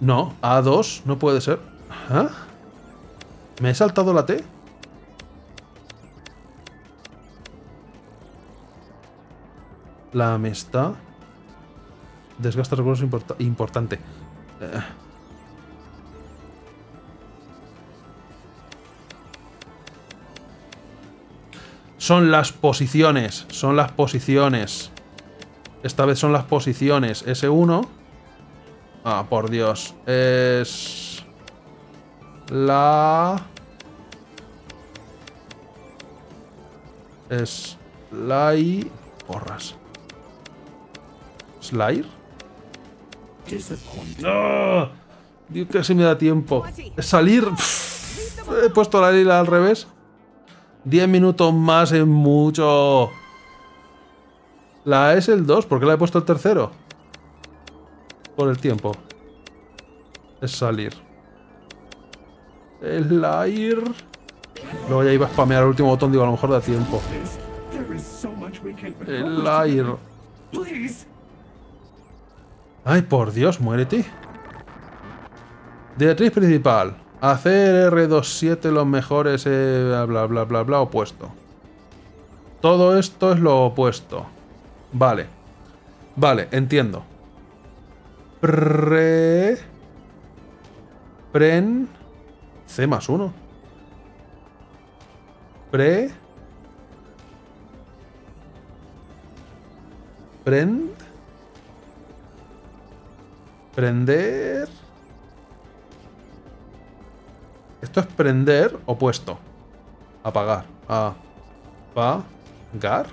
No, A2 no puede ser. ¿Ah? ¿Me he saltado la T? La amistad. Desgasta recursos importa- importante. Eh. Son las posiciones. Son las posiciones. Esta vez son las posiciones. S1. Ah, por Dios. Es... La... Es... La y... Porras. ¿Slayer? ¡Ah! Dios, casi me da tiempo. Salir. Pff, he puesto la lila al revés. 10 minutos más es mucho. La es el 2. ¿Por qué la he puesto el tercero? Por el tiempo. Es salir. El air. Luego ya iba a spamear el último botón. Digo, a lo mejor da tiempo. El air. Ay, por Dios, muérete. Directriz principal. Hacer R27 los mejores, eh, bla, bla, bla, bla, opuesto. Todo esto es lo opuesto. Vale. Vale, entiendo. Pre... Pren... C más 1. Pre... Prend... Prender. Esto es prender opuesto. Apagar. Apagar.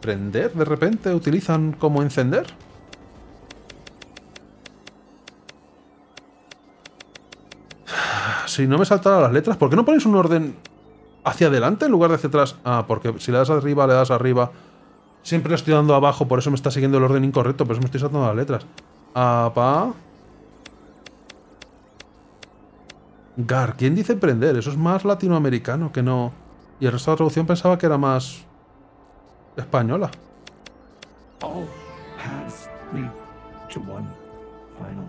Prender, de repente utilizan como encender. Si no me saltaran las letras, ¿por qué no ponéis un orden hacia adelante en lugar de hacia atrás? Ah, porque si le das arriba, le das arriba. Siempre le estoy dando abajo, por eso me está siguiendo el orden incorrecto, por eso me estoy saltando las letras. Apa. Gar, ¿quién dice prender? Eso es más latinoamericano que no. Y el resto de la traducción pensaba que era más. española. All paths lead to one final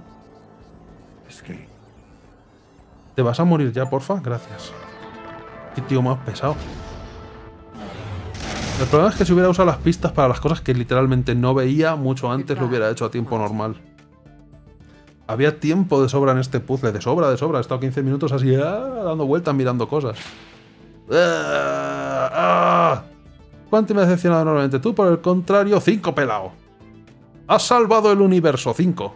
escape. ¿Te vas a morir ya, porfa? Gracias. Qué tío más pesado. El problema es que si hubiera usado las pistas para las cosas que literalmente no veía, mucho antes lo hubiera hecho a tiempo normal. Había tiempo de sobra en este puzzle, de sobra, de sobra. He estado 15 minutos así, ah, dando vueltas, mirando cosas. Ah, ah. ¿Cuánto me ha decepcionado enormemente? Tú, por el contrario, 5 pelado. Has salvado el universo, 5.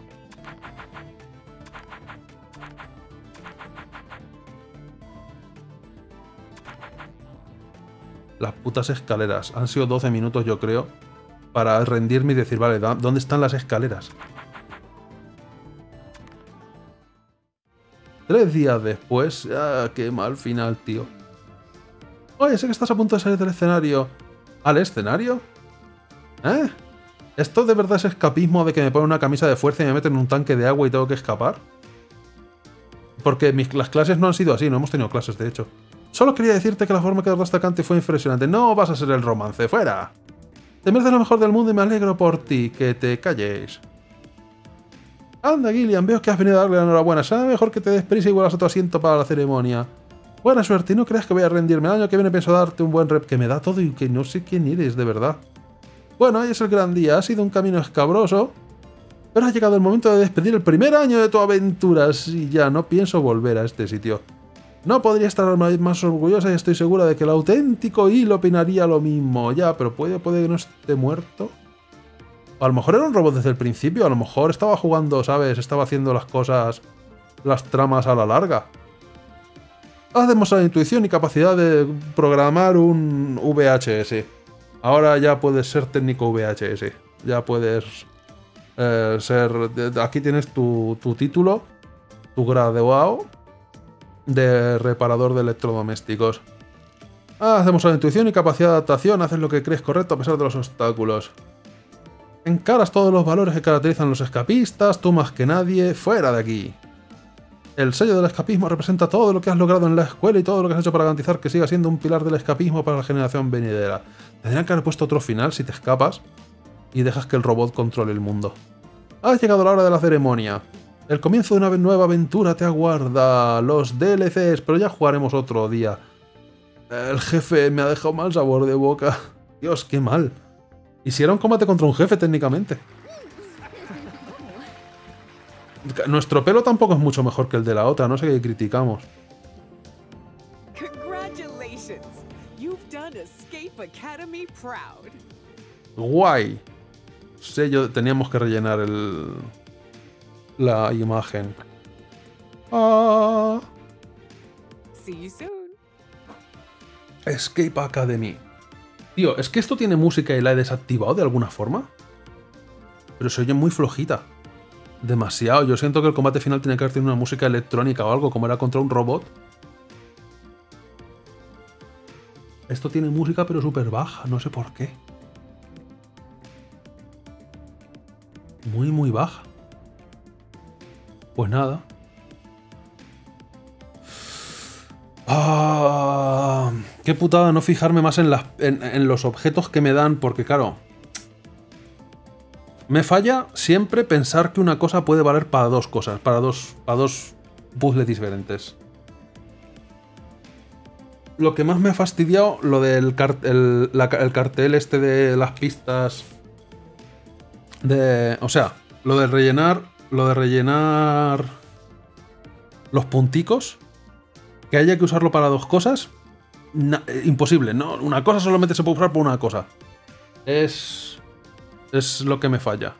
Las putas escaleras. Han sido 12 minutos, yo creo, para rendirme y decir, vale, ¿dónde están las escaleras? Tres días después, ah, qué mal final, tío. Oye, sé que estás a punto de salir del escenario. ¿Al escenario? ¿Eh? ¿Esto de verdad es escapismo de que me ponen una camisa de fuerza y me meten en un tanque de agua y tengo que escapar? Porque mis, las clases no han sido así, no hemos tenido clases, de hecho. Solo quería decirte que la forma que abordaste a fue impresionante. No vas a ser el romance, fuera. Te mereces lo mejor del mundo y me alegro por ti. Que te calles. Anda, Gillian, veo que has venido a darle la enhorabuena. Será mejor que te des prisa y vuelvas a tu asiento para la ceremonia. Buena suerte y no creas que voy a rendirme. El año que viene pienso darte un buen rep que me da todo y que no sé quién eres, de verdad. Bueno, hoy es el gran día. Ha sido un camino escabroso. Pero ha llegado el momento de despedir el primer año de tu aventura. Sí, ya no pienso volver a este sitio. No podría estar más orgullosa y estoy segura de que el auténtico Will opinaría lo mismo. Ya, pero puede, puede que no esté muerto. A lo mejor era un robot desde el principio, a lo mejor estaba jugando, ¿sabes? Estaba haciendo las cosas, las tramas a la larga. Has demostrado intuición y capacidad de programar un VHS. Ahora ya puedes ser técnico VHS. Ya puedes eh, ser... Aquí tienes tu, tu título, tu graduado de reparador de electrodomésticos. Has demostrado intuición y capacidad de adaptación, haces lo que crees correcto a pesar de los obstáculos. Encaras todos los valores que caracterizan los escapistas, tú más que nadie, fuera de aquí. El sello del escapismo representa todo lo que has logrado en la escuela y todo lo que has hecho para garantizar que siga siendo un pilar del escapismo para la generación venidera. Tendrían que haber puesto otro final si te escapas y dejas que el robot controle el mundo. Ha llegado la hora de la ceremonia. El comienzo de una nueva aventura te aguarda. Los DLCs, pero ya jugaremos otro día. El jefe me ha dejado mal sabor de boca. Dios, qué mal. Un combate contra un jefe técnicamente. Nuestro pelo tampoco es mucho mejor que el de la otra, no sé qué criticamos. Guay. Sello, teníamos que rellenar el la imagen. Ah, See you soon. Escape Academy. Tío, es que esto tiene música y la he desactivado de alguna forma. Pero se oye muy flojita. demasiado. Yo siento que el combate final tiene que haber tenido una música electrónica o algo, como era contra un robot. Esto tiene música pero súper baja, no sé por qué. Muy, muy baja. Pues nada. Ah, qué putada no fijarme más en, los objetos que me dan, porque claro, me falla siempre pensar que una cosa puede valer para dos cosas, para dos, para dos puzzles diferentes. Lo que más me ha fastidiado, lo del cartel este de las pistas. De. O sea, lo de rellenar. Lo de rellenar. Los punticos. Que haya que usarlo para dos cosas. Eh, imposible, ¿no? Una cosa solamente se puede usar por una cosa. Es. Es lo que me falla.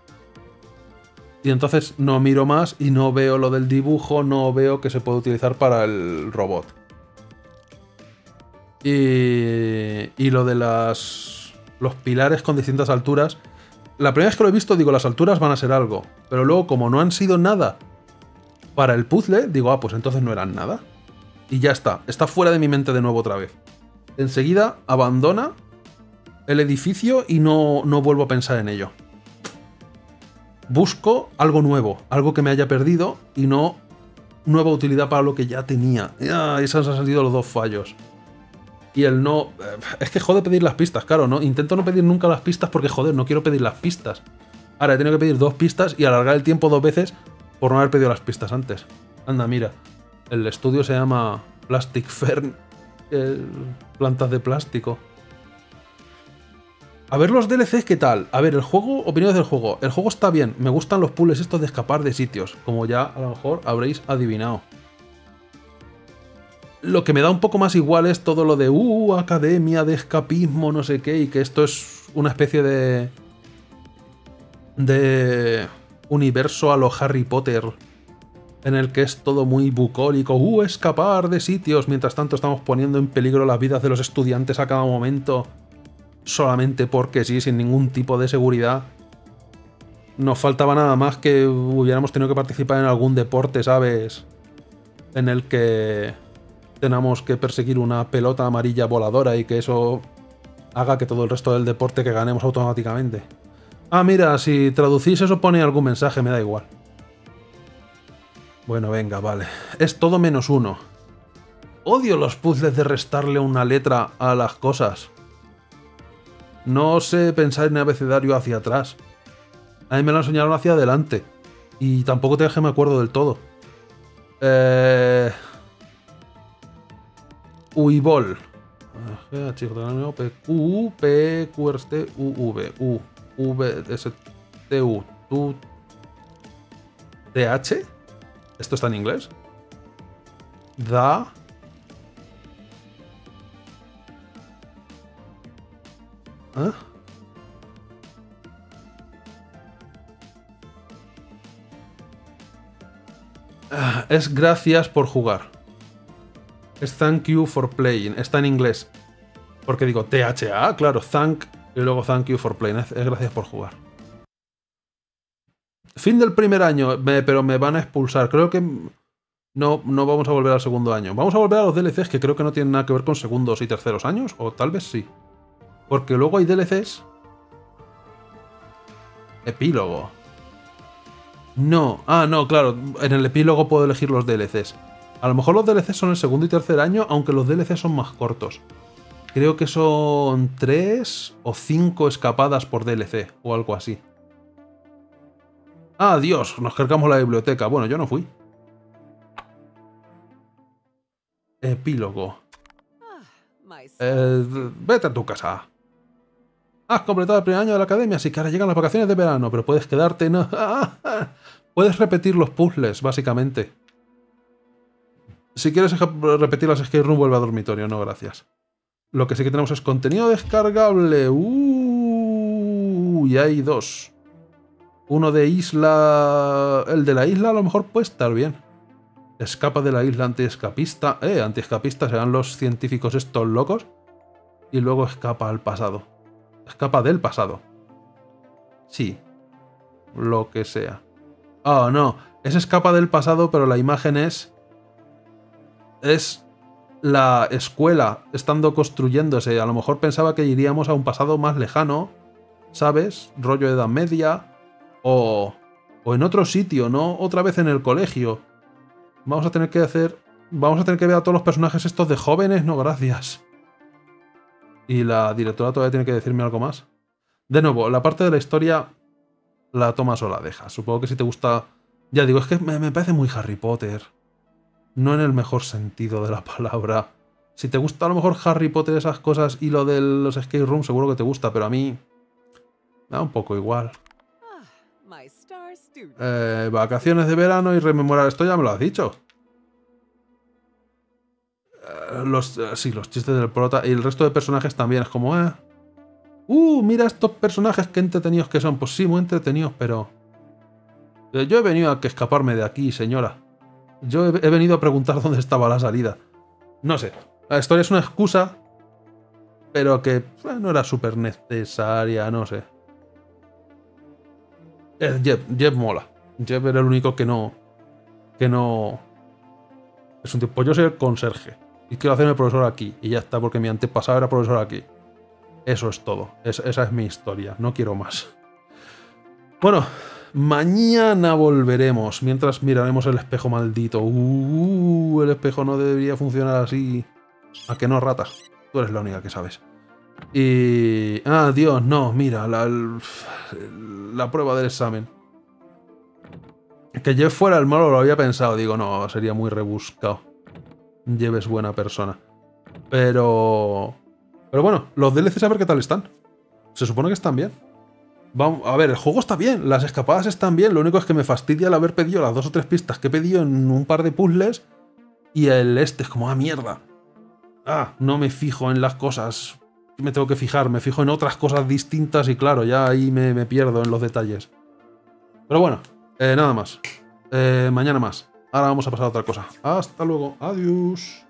Y entonces no miro más y no veo lo del dibujo, no veo que se puede utilizar para el robot. Y, y lo de las los pilares con distintas alturas. La primera vez que lo he visto digo, las alturas van a ser algo. Pero luego como no han sido nada para el puzzle, digo, ah, pues entonces no eran nada. Y ya está, está fuera de mi mente de nuevo otra vez. Enseguida abandona el edificio y no, no vuelvo a pensar en ello. Busco algo nuevo, algo que me haya perdido y no nueva utilidad para lo que ya tenía. Ah, esos han salido los dos fallos. Y el no... eh, Es que jode pedir las pistas, claro, ¿no? Intento no pedir nunca las pistas porque, joder, no quiero pedir las pistas. Ahora he tenido que pedir dos pistas y alargar el tiempo dos veces por no haber pedido las pistas antes. Anda, mira. El estudio se llama Plastic Fern. plantas de plástico. A ver los DLCs, ¿qué tal? A ver, el juego, opiniones del juego. El juego está bien, me gustan los puzzles estos de escapar de sitios, como ya a lo mejor habréis adivinado. Lo que me da un poco más igual es todo lo de, uh, academia de escapismo, no sé qué, y que esto es una especie de... de universo a lo Harry Potter, en el que es todo muy bucólico, uh, escapar de sitios, mientras tanto estamos poniendo en peligro las vidas de los estudiantes a cada momento solamente porque sí, sin ningún tipo de seguridad. Nos faltaba nada más que hubiéramos tenido que participar en algún deporte, ¿sabes? En el que tenemos que perseguir una pelota amarilla voladora y que eso haga que todo el resto del deporte que ganemos automáticamente. Ah, mira, si traducís eso pone algún mensaje, me da igual. Bueno, venga, vale. Es todo menos uno. Odio los puzzles de restarle una letra a las cosas. No sé pensar en abecedario hacia atrás. A mí me lo enseñaron hacia adelante. Y tampoco te que me acuerdo del todo. Eh... Uibol. P, Q, P, Q, R, T, U, V, U, V, S, T, U, T, H. ¿Esto está en inglés? Da. ¿Ah? Ah, Es gracias por jugar. Es thank you for playing. Está en inglés. Porque digo THA, claro, thank y luego thank you for playing. Es gracias por jugar. Fin del primer año, pero me van a expulsar. Creo que no, no vamos a volver al segundo año. Vamos a volver a los DLCs que creo que no tienen nada que ver con segundos y terceros años, o tal vez sí. Porque luego hay DLCs. Epílogo. No, ah, no, claro, en el epílogo puedo elegir los DLCs. A lo mejor los DLCs son el segundo y tercer año, aunque los DLCs son más cortos. Creo que son tres o cinco escapadas por DLC, o algo así. Ah, Dios, nos cargamos la biblioteca. Bueno, yo no fui. Epílogo. My Eh, vete a tu casa. Has completado el primer año de la academia, así que ahora llegan las vacaciones de verano, pero puedes quedarte. No. <laughs> puedes repetir los puzzles, básicamente. Si quieres repetir las escape room, vuelve a dormitorio, no, gracias. Lo que sí que tenemos es contenido descargable. Uh, y hay dos. Uno de isla. El de la isla a lo mejor puede estar bien. Escapa de la isla antiescapista. Eh, antiescapista serán los científicos estos locos. Y luego escapa al pasado. Escapa del pasado. Sí. Lo que sea. Oh, no. Es escapa del pasado, pero la imagen es. Es la escuela estando construyéndose. A lo mejor pensaba que iríamos a un pasado más lejano, ¿sabes? Rollo de Edad Media. O. O en otro sitio, ¿no? Otra vez en el colegio. Vamos a tener que hacer. Vamos a tener que ver a todos los personajes estos de jóvenes, no, gracias. Y la directora todavía tiene que decirme algo más. De nuevo, la parte de la historia la tomas o la dejas. Supongo que si te gusta. Ya digo, es que me, me parece muy Harry Potter. No en el mejor sentido de la palabra. Si te gusta a lo mejor Harry Potter, esas cosas y lo de los skate rooms, seguro que te gusta, pero a mí. Me da un poco igual. Eh, vacaciones de verano y rememorar. Esto ya me lo has dicho. Eh, los, eh, sí, los chistes del prota y el resto de personajes también. Es como, eh. Uh, mira estos personajes que entretenidos que son. Pues sí, muy entretenidos, pero. eh, Yo he venido a que escaparme de aquí, señora. Yo he, he venido a preguntar <laughs> dónde estaba la salida. No sé. La historia es una excusa. Pero que no era súper necesaria, no sé. Eh, Jeb, mola. Jeb era el único que no. Que no. Es un tipo. Yo soy el conserje. Y quiero hacerme profesor aquí. Y ya está, porque mi antepasado era profesor aquí. Eso es todo. Es- esa es mi historia. No quiero más. Bueno, mañana volveremos. Mientras miraremos el espejo maldito. Uh, el espejo no debería funcionar así. ¿A que no, rata? Tú eres la única que sabes. Y... Ah, Dios, no, mira, la, la prueba del examen. Que Jeff fuera el malo lo había pensado. Digo, no, sería muy rebuscado. Jeff es buena persona. Pero... Pero bueno, los DLCs a ver qué tal están. Se supone que están bien. Vamos, a ver, el juego está bien, las escapadas están bien. Lo único es que me fastidia el haber pedido las dos o tres pistas que he pedido en un par de puzzles. Y el este es como, ah, mierda. Ah, no me fijo en las cosas. Me tengo que fijar, me fijo en otras cosas distintas y claro, ya ahí me, me pierdo en los detalles. Pero bueno, eh, nada más. Eh, mañana más. Ahora vamos a pasar a otra cosa. Hasta luego. Adiós.